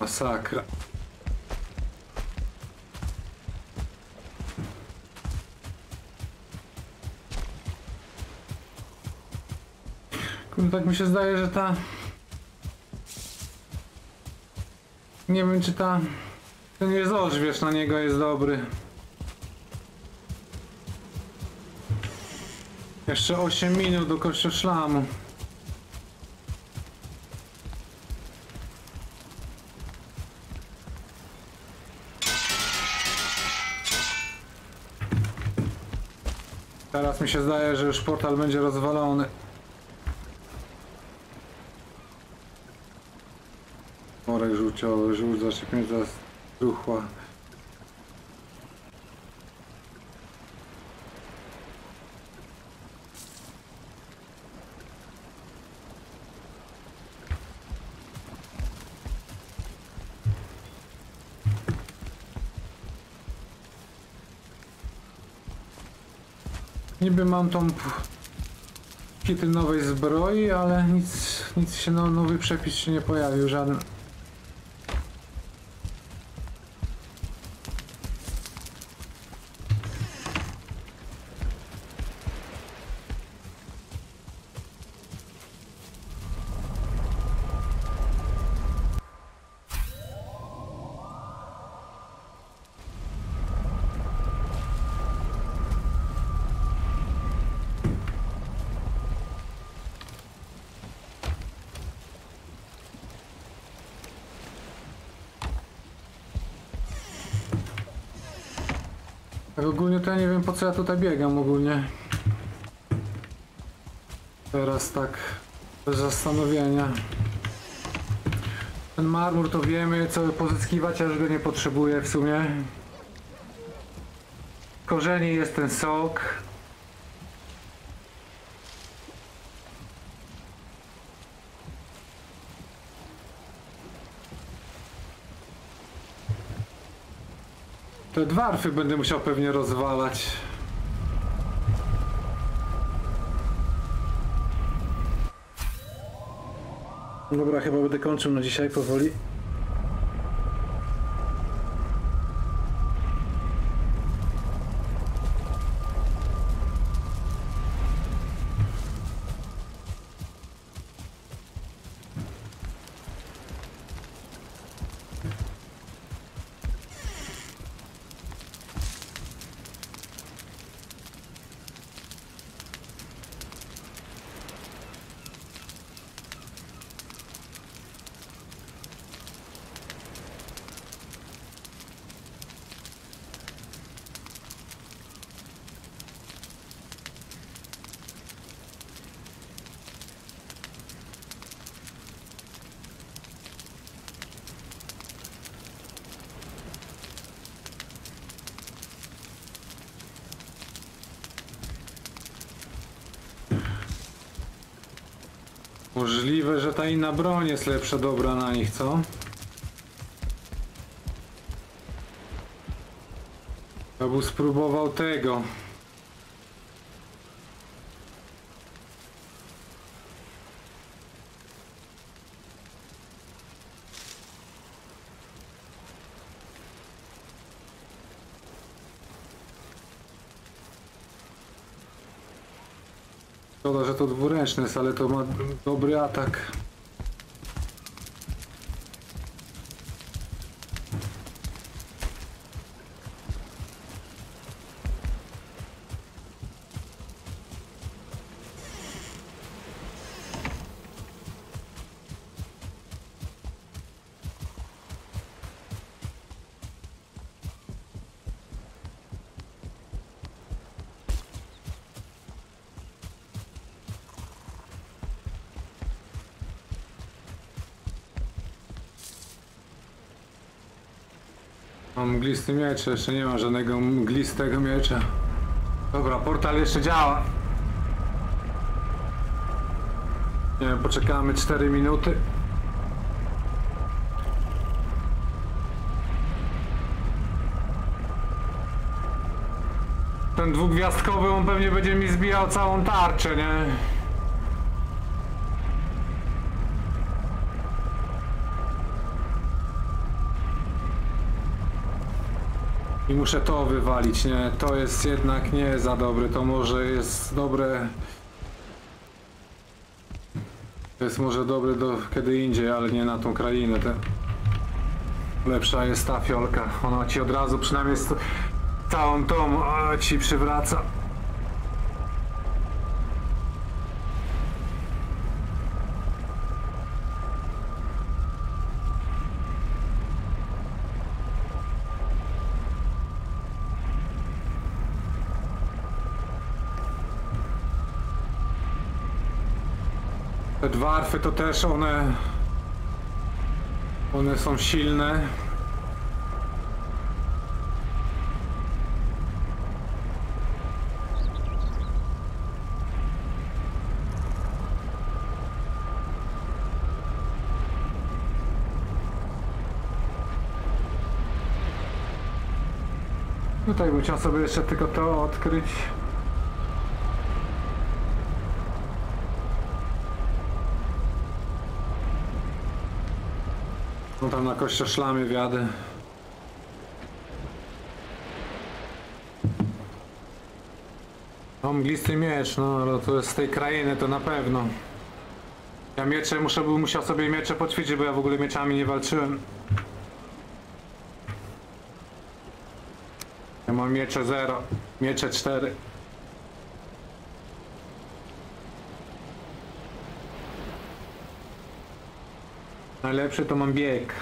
Masakra. Kurde, tak mi się zdaje, że ta... Nie wiem, czy ta... Ten jest wiesz, na niego jest dobry. Jeszcze 8 minut do kościa szlamu. Teraz mi się zdaje, że już portal będzie rozwalony. Worek żółciowy, żółć zaczepięta truchła. Niby mam tą kity nowej zbroi, ale nic, nic się, no, nowy przepis się nie pojawił, żaden. Co ja tutaj biegam ogólnie. Teraz tak bez zastanowienia. Ten marmur to wiemy co pozyskiwać, a już go nie potrzebuję w sumie. Korzeni jest ten sok. Te dwarfy będę musiał pewnie rozwalać. Dobra, chyba będę kończył na dzisiaj powoli. Możliwe, że ta inna broń jest lepsza, dobra na nich, co? Ja bym spróbował tego. Szkoda, że to dwuręczny jest, ale to ma dobry atak. Mam mglisty miecz, jeszcze nie ma żadnego mglistego miecza. Dobra, portal jeszcze działa. Nie wiem, poczekamy 4 minuty. Ten dwugwiazdkowy on pewnie będzie mi zbijał całą tarczę, nie? I muszę to wywalić, nie? To jest jednak nie za dobre, to może jest dobre... To jest może dobre do kiedy indziej, ale nie na tą krainę. Te... Lepsza jest ta fiolka. Ona ci od razu przynajmniej całą tą ci przywraca. Te dwarfy to też one... One są silne. Tutaj bym chciał sobie jeszcze tylko to odkryć. No tam na kościoszlamie wiadę. No mglisty miecz, no ale to jest z tej krainy, to na pewno. Ja miecze, muszę, bym musiał sobie miecze poćwiczyć, bo ja w ogóle mieczami nie walczyłem. Ja mam miecze 0, miecze 4. Najlepszy to mam bieg.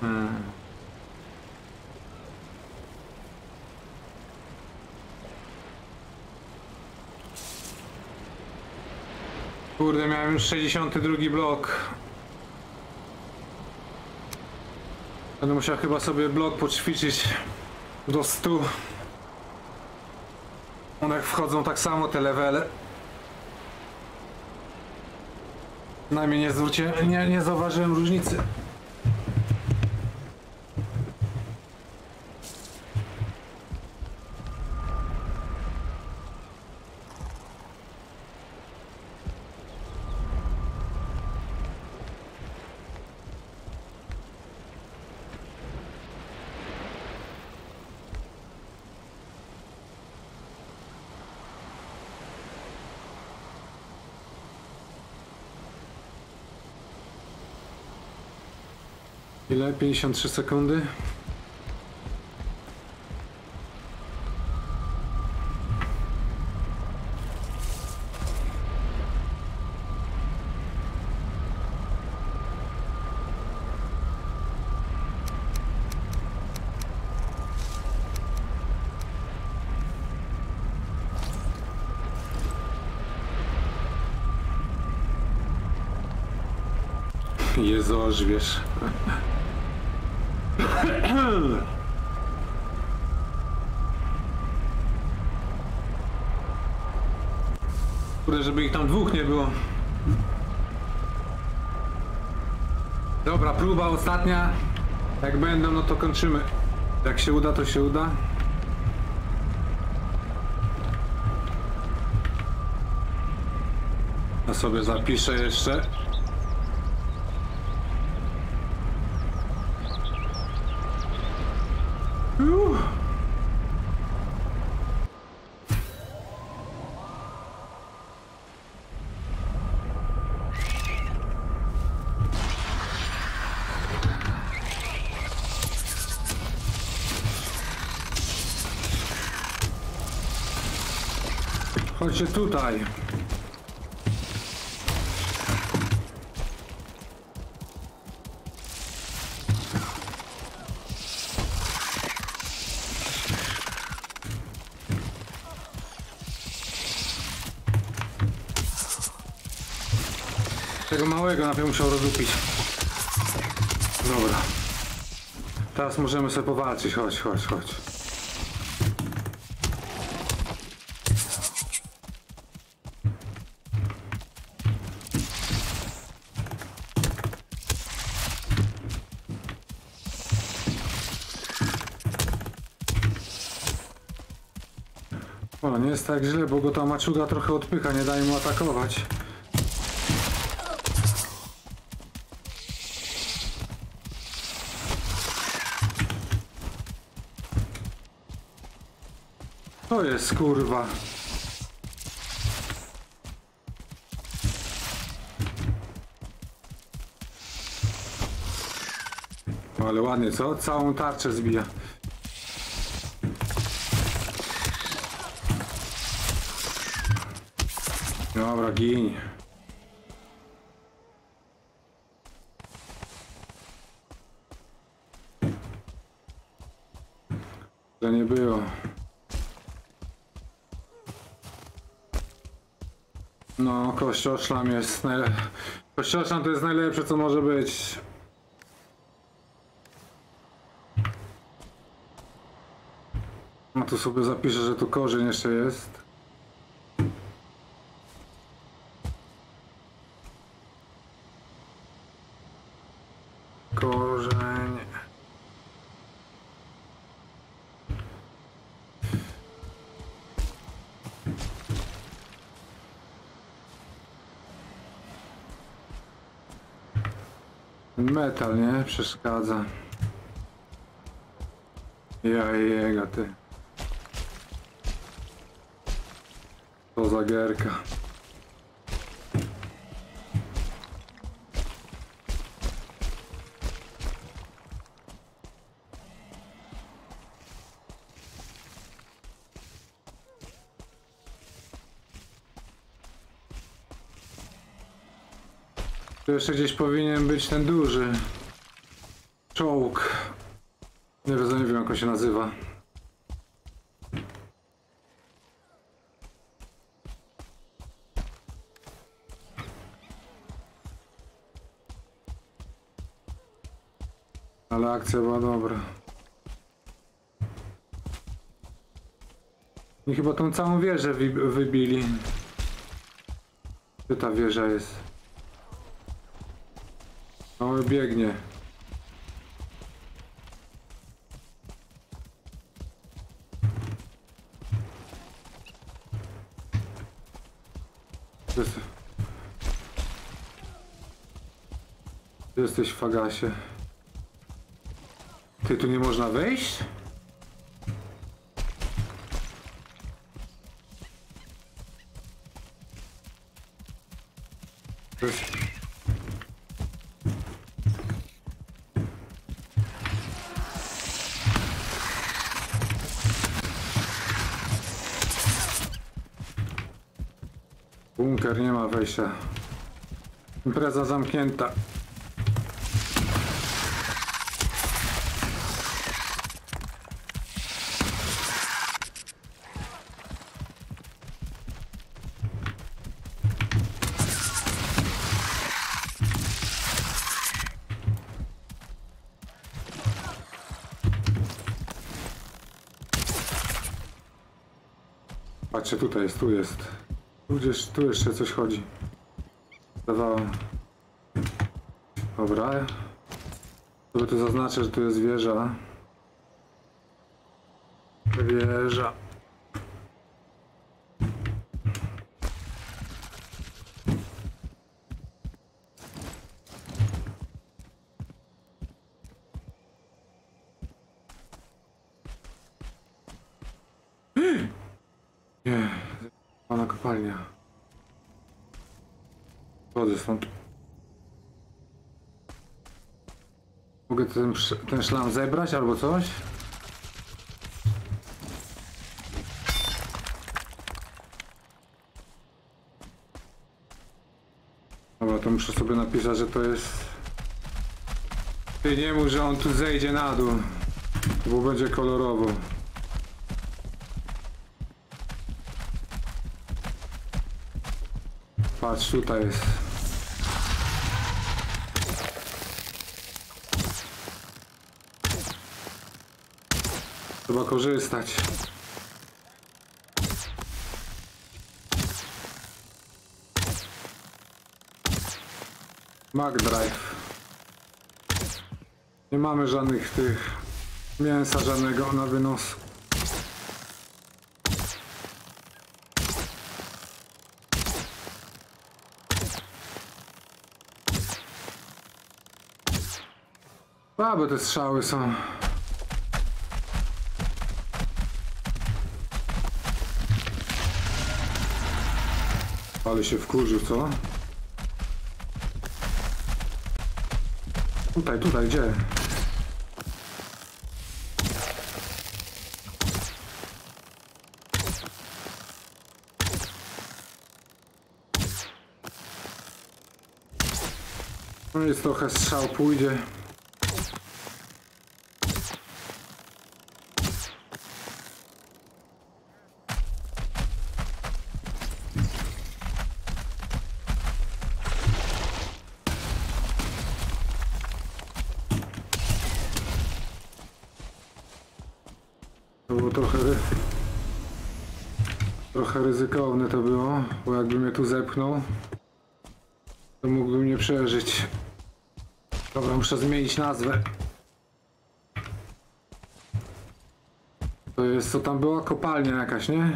Hmm. Kurde, miałem już 62 blok. Będę musiał chyba sobie blok poćwiczyć do 100. One wchodzą tak samo te levele. Najmniej nie zwróciłem, nie, nie zauważyłem różnicy. Ile? 53 sekundy? Jezu, aż wiesz. Kurde, żeby ich tam dwóch nie było. Dobra, próba ostatnia. Jak będą, no to kończymy. Jak się uda, to się uda. Ja sobie zapiszę jeszcze. Chodźcie tutaj. Tego małego najpierw musiał rozdupić. Dobra. Teraz możemy sobie powalczyć. Chodź, chodź, chodź. O, nie jest tak źle, bo go ta maczuga trochę odpycha, nie daje mu atakować. To jest kurwa. Ale ładnie, co? Całą tarczę zbija. Dobra, gin. To nie było. No, kościoszlam jest naj... Kościoszlam to jest najlepsze, co może być. No tu sobie zapiszę, że tu korzeń jeszcze jest. Metal, nie? Przeszkadza. Ja jego, ty. To za. Jeszcze gdzieś powinien być ten duży czołg. Nie wiem, nie wiem jak on się nazywa. Ale akcja była dobra. I chyba tą całą wieżę wi- wybili. Gdzie ta wieża jest? O, biegnie. Jest... Jesteś w fagasie. Ty tu nie można wejść? Wejścia. Impreza zamknięta. Patrzcie, tutaj jest, tu jest. Tu gdzieś, tu jeszcze coś chodzi. Zdawałem. Dobra. Sobie tu zaznaczę, że tu jest. Wieża. Nie, pana kopalnia. Wody stąd. Mogę ten, ten szlam zebrać albo coś? Dobra, to muszę sobie napisać, że to jest... Ty nie mów, że on tu zejdzie na dół, bo będzie kolorowo. Patrz, tutaj jest. Trzeba korzystać. Mac Drive. Nie mamy żadnych tych mięsa żadnego na wynos. Słabe te strzały są. Ale się wkurzył, co? Tutaj, tutaj, gdzie? No jest trochę strzał pójdzie. To było trochę... ry- Trochę ryzykowne to było, bo jakby zepchnął, to mógłbym nie przeżyć. Dobra, muszę zmienić nazwę. To jest, co tam była? Kopalnia jakaś, nie?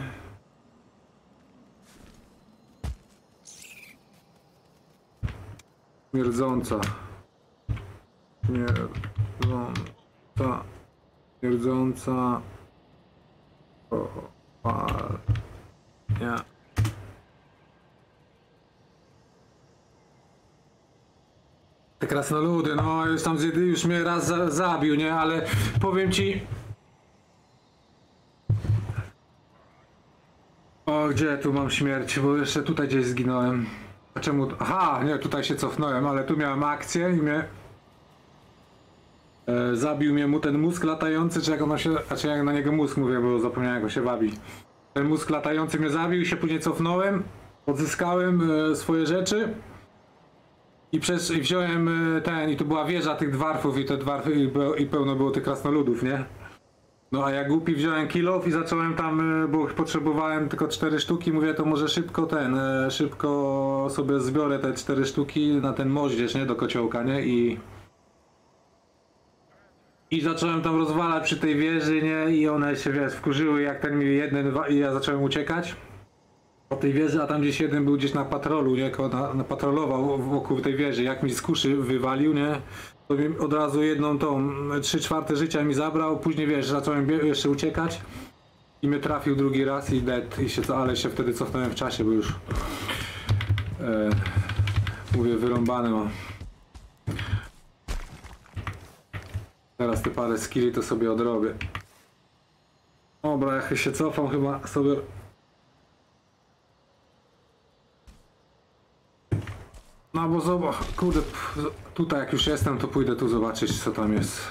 Mierdząca. Mierdząca. Mierdząca. Kopalnia. Te krasnoludy, no już tam zjedy, już mnie raz za, zabił, nie? Ale powiem ci... O, gdzie tu mam śmierć? Bo jeszcze tutaj gdzieś zginąłem. A czemu? Aha, nie, tutaj się cofnąłem, ale tu miałem akcję i mnie... E, zabił mnie mu ten mózg latający, czy jak on się... Znaczy jak na niego mózg mówię, bo zapomniałem on się wabi. Ten mózg latający mnie zabił i się później cofnąłem. Odzyskałem e, swoje rzeczy. I, przez, I wziąłem e, ten, i tu była wieża tych dwarfów i te dwarfy, i, i pełno było tych krasnoludów, nie? No a ja głupi wziąłem kilof i zacząłem tam, e, bo potrzebowałem tylko cztery sztuki, mówię to może szybko ten, e, szybko sobie zbiorę te cztery sztuki na ten moździerz, nie? Do kociołka, nie? I... I zacząłem tam rozwalać przy tej wieży, nie? I one się, wiesz, wkurzyły jak ten mi jeden, i ja zacząłem uciekać po tej wieży, a tam gdzieś jeden był gdzieś na patrolu, nie? Na, na patrolował wokół tej wieży, jak mi z kuszy wywalił, nie? To mi od razu jedną tą, trzy czwarte życia mi zabrał, później wiesz, zacząłem jeszcze uciekać i mnie trafił drugi raz i dead, i się, ale się wtedy cofnąłem w czasie, bo już e, mówię, wyrąbane mam. Teraz te parę skilli to sobie odrobię. Dobra, jak się cofam chyba sobie No bo zobacz, kurde, tutaj jak już jestem, to pójdę tu zobaczyć co tam jest.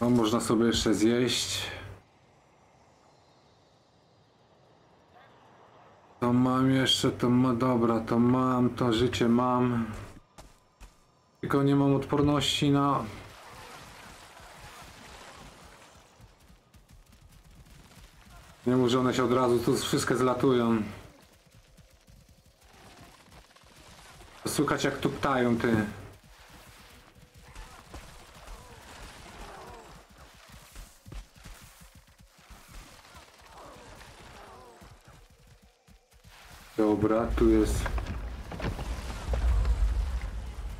No można sobie jeszcze zjeść. To mam jeszcze, to ma, dobra, to mam, to życie mam. Tylko nie mam odporności na... Nie mów, że one się od razu tu wszystkie zlatują. Słuchać jak tu ptają, ty. Dobra, tu jest...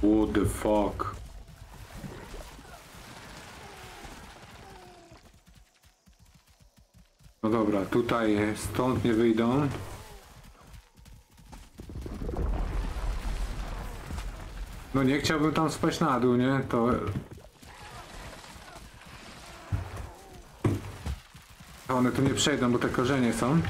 What the fuck? Dobra, tutaj stąd nie wyjdą. No nie chciałbym tam spaść na dół, nie? To One tu nie przejdą, bo te korzenie są.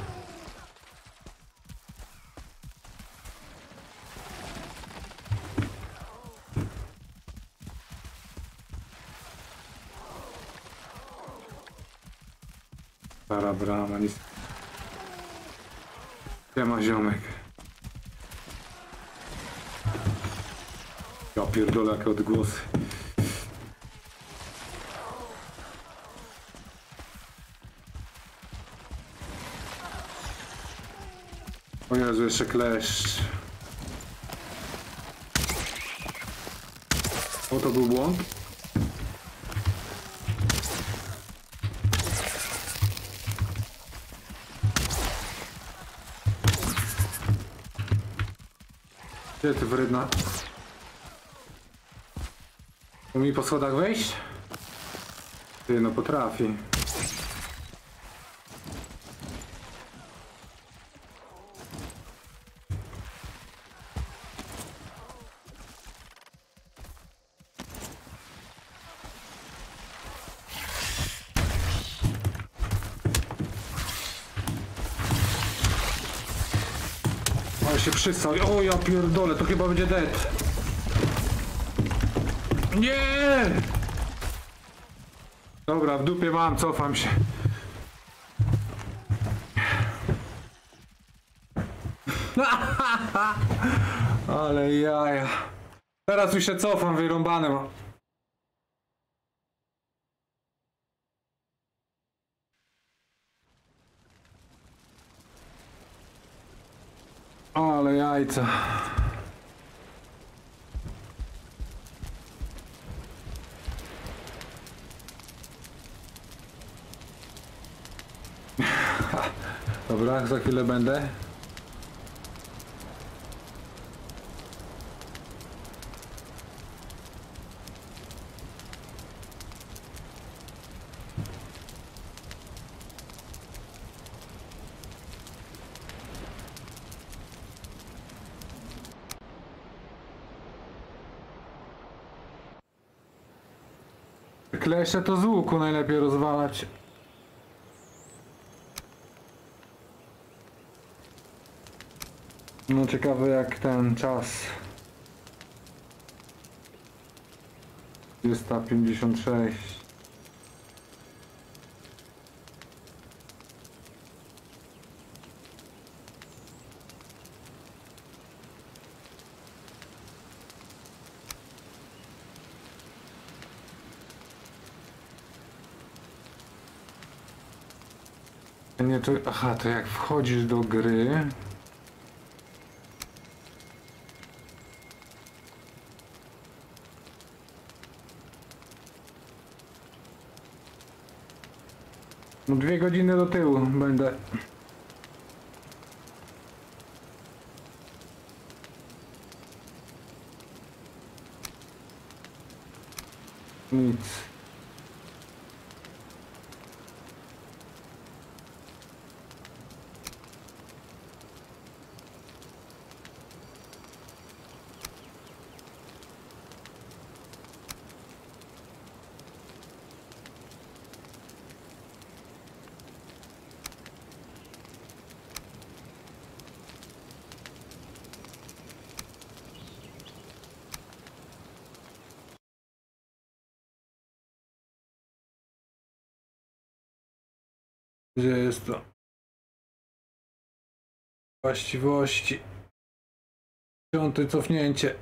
Nie ma ziomek. Ja pierdolę jakie odgłosy. O Jezu, jeszcze kleszcz. O, to był błąd? Gdzie ty wredna? Umie po schodach wejść? Ty, no potrafi. Przystał. O ja pierdolę, to chyba będzie dead. Nie! Dobra, w dupie mam, cofam się. *laughs* Ale jaja. Teraz już się cofam, wyrąbane mam. Ale jajca. Dobra, za chwilę będę. To z łuku najlepiej rozwalać. No ciekawe jak ten czas. 356. Nie, to, aha, to jak wchodzisz do gry, No dwie godziny do tyłu będę. Nic. właściwości. Piąty cofnięcie.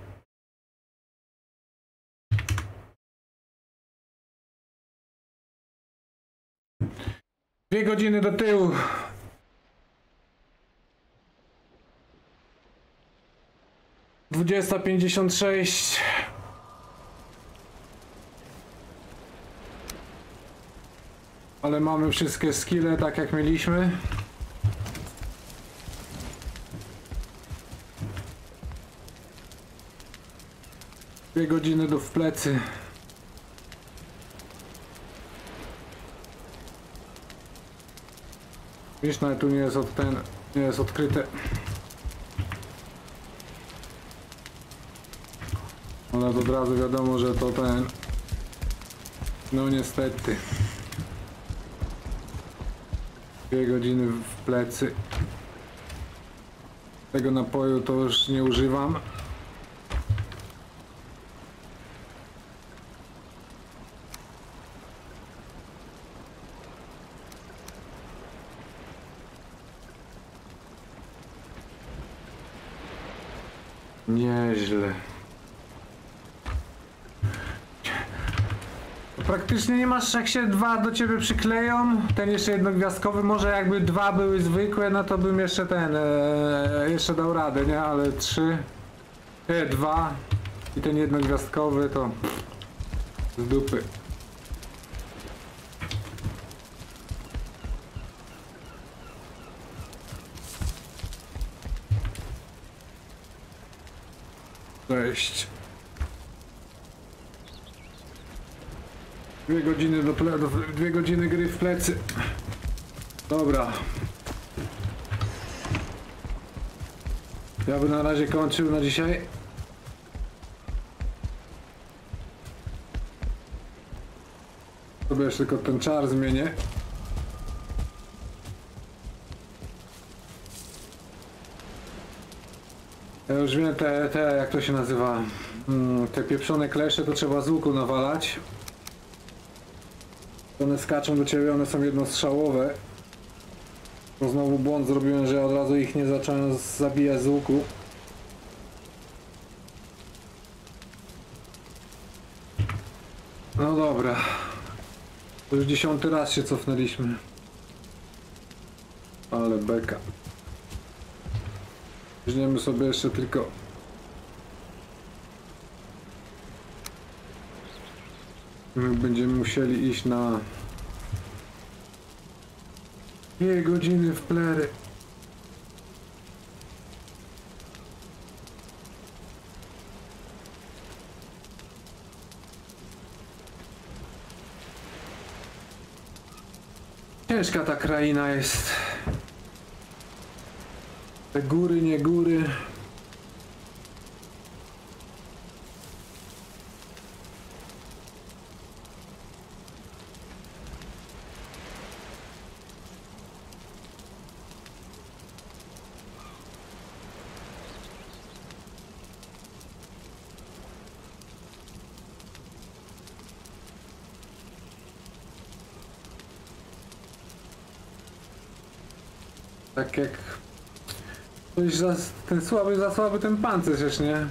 Dwie godziny do tyłu. Dwudziesta pięćdziesiąt sześć. Ale mamy wszystkie skille tak jak mieliśmy. Dwie godziny do w plecy. Wiesz, nawet tu nie jest od ten, nie jest odkryte. Ale od razu wiadomo, że to ten. No niestety. Dwie godziny w plecy. Tego napoju to już nie używam. Nieźle. Praktycznie nie masz, jak się dwa do ciebie przykleją, ten jeszcze jednogwiazdkowy, może jakby dwa były zwykłe, no to bym jeszcze ten, e, jeszcze dał radę, nie? Ale trzy, e, dwa i ten jednogwiazdkowy to z dupy. Cześć. Dwie godziny do, dwie godziny gry w plecy. Dobra. Ja bym na razie kończył na dzisiaj. Sobie jeszcze tylko ten czar zmienię. Wiem te, te jak to się nazywa, mm, te pieprzone klesze to trzeba z łuku nawalać. One skaczą do ciebie, one są jednostrzałowe. Bo znowu błąd zrobiłem, że od razu ich nie zacząłem zabijać z łuku. No dobra. To już dziesiąty raz się cofnęliśmy. Ale beka. Weźmiemy sobie jeszcze tylko My będziemy musieli iść na dwie godziny w plery. Ciężka ta kraina jest. Góry, nie góry. Tak jak Coś za, ten słaby, za słaby ten pancerz już, nie?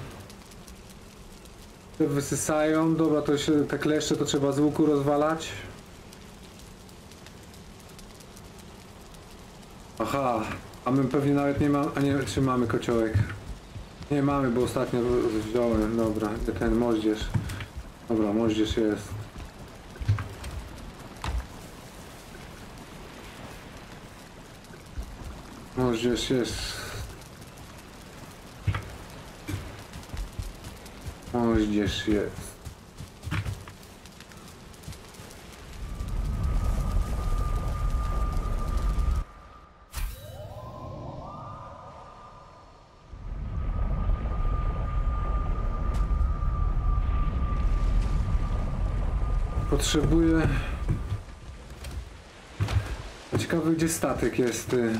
Te wysysają, dobra, to się, te kleszcze to trzeba z łuku rozwalać. Aha, a my pewnie nawet nie mamy, a nie, czy mamy kociołek? Nie mamy, bo ostatnio wziąłem, dobra, ten moździerz. Dobra, moździerz jest. Moździerz jest. Moździerz jest. Potrzebuję... Ciekawy gdzie statek jest. y.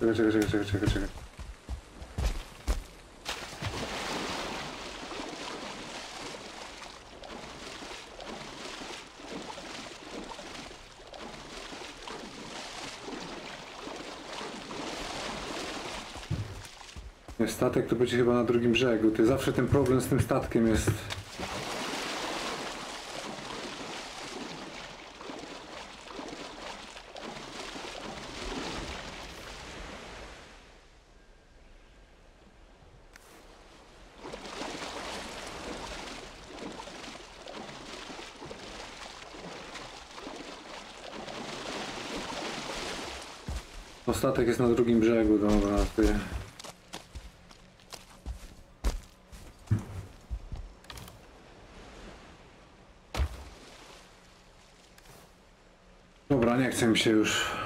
Czekaj, czekaj, czekaj, czekaj, czekaj, statek to będzie chyba na drugim brzegu. To zawsze ten problem z tym statkiem jest. Ostatek jest na drugim brzegu, dobra, ty. Dobra, nie chcę mi się już.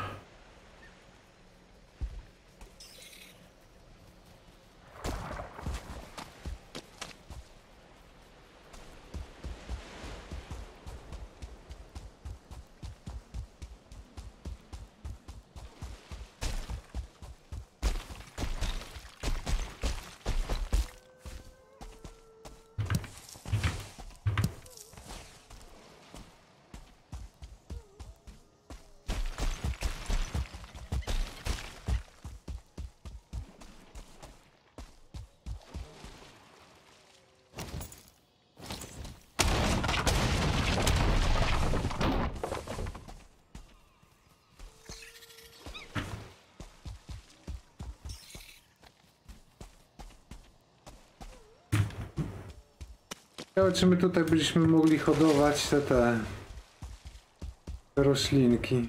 Ciekawe, czy my tutaj byśmy mogli hodować te, te roślinki.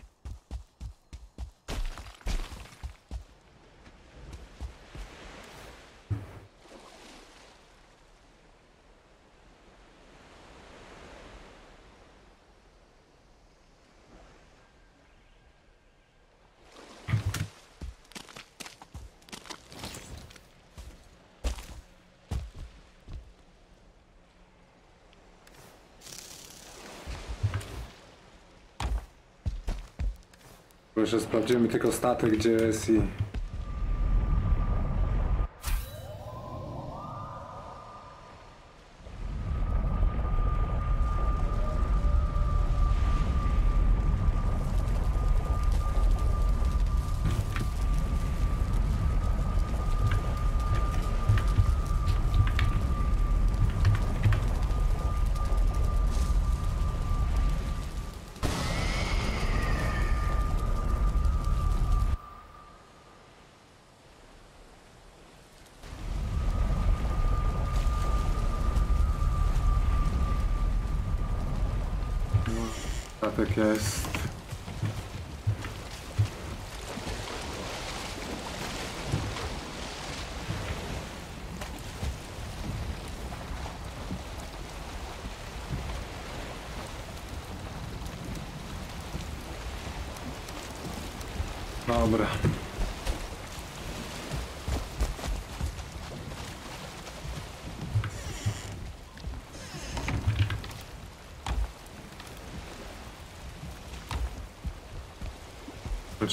Proszę, sprawdzimy tylko statek, gdzie jest i... Statek jest.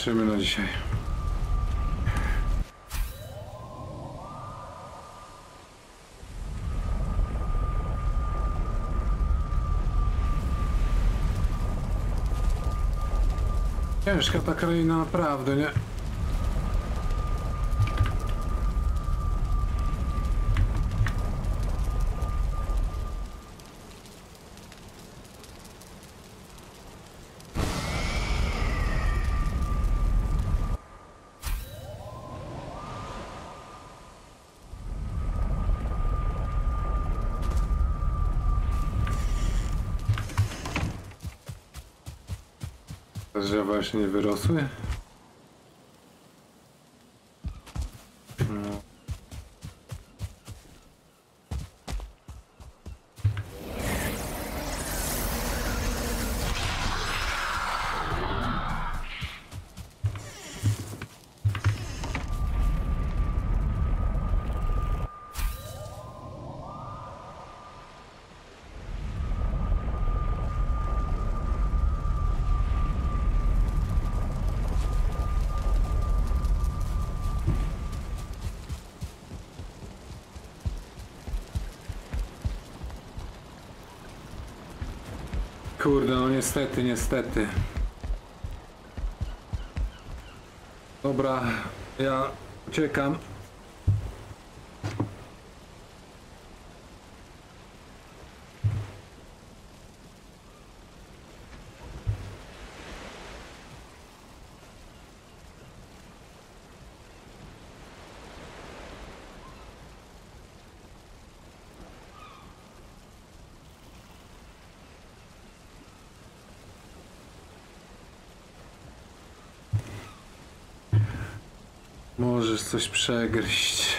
Patrzymy na dzisiaj. Ciężka ta kraina naprawdę, nie? Te drzewa jeszcze nie wyrosły? Kurde, no niestety, niestety. Dobra, ja uciekam. Coś przegryźć.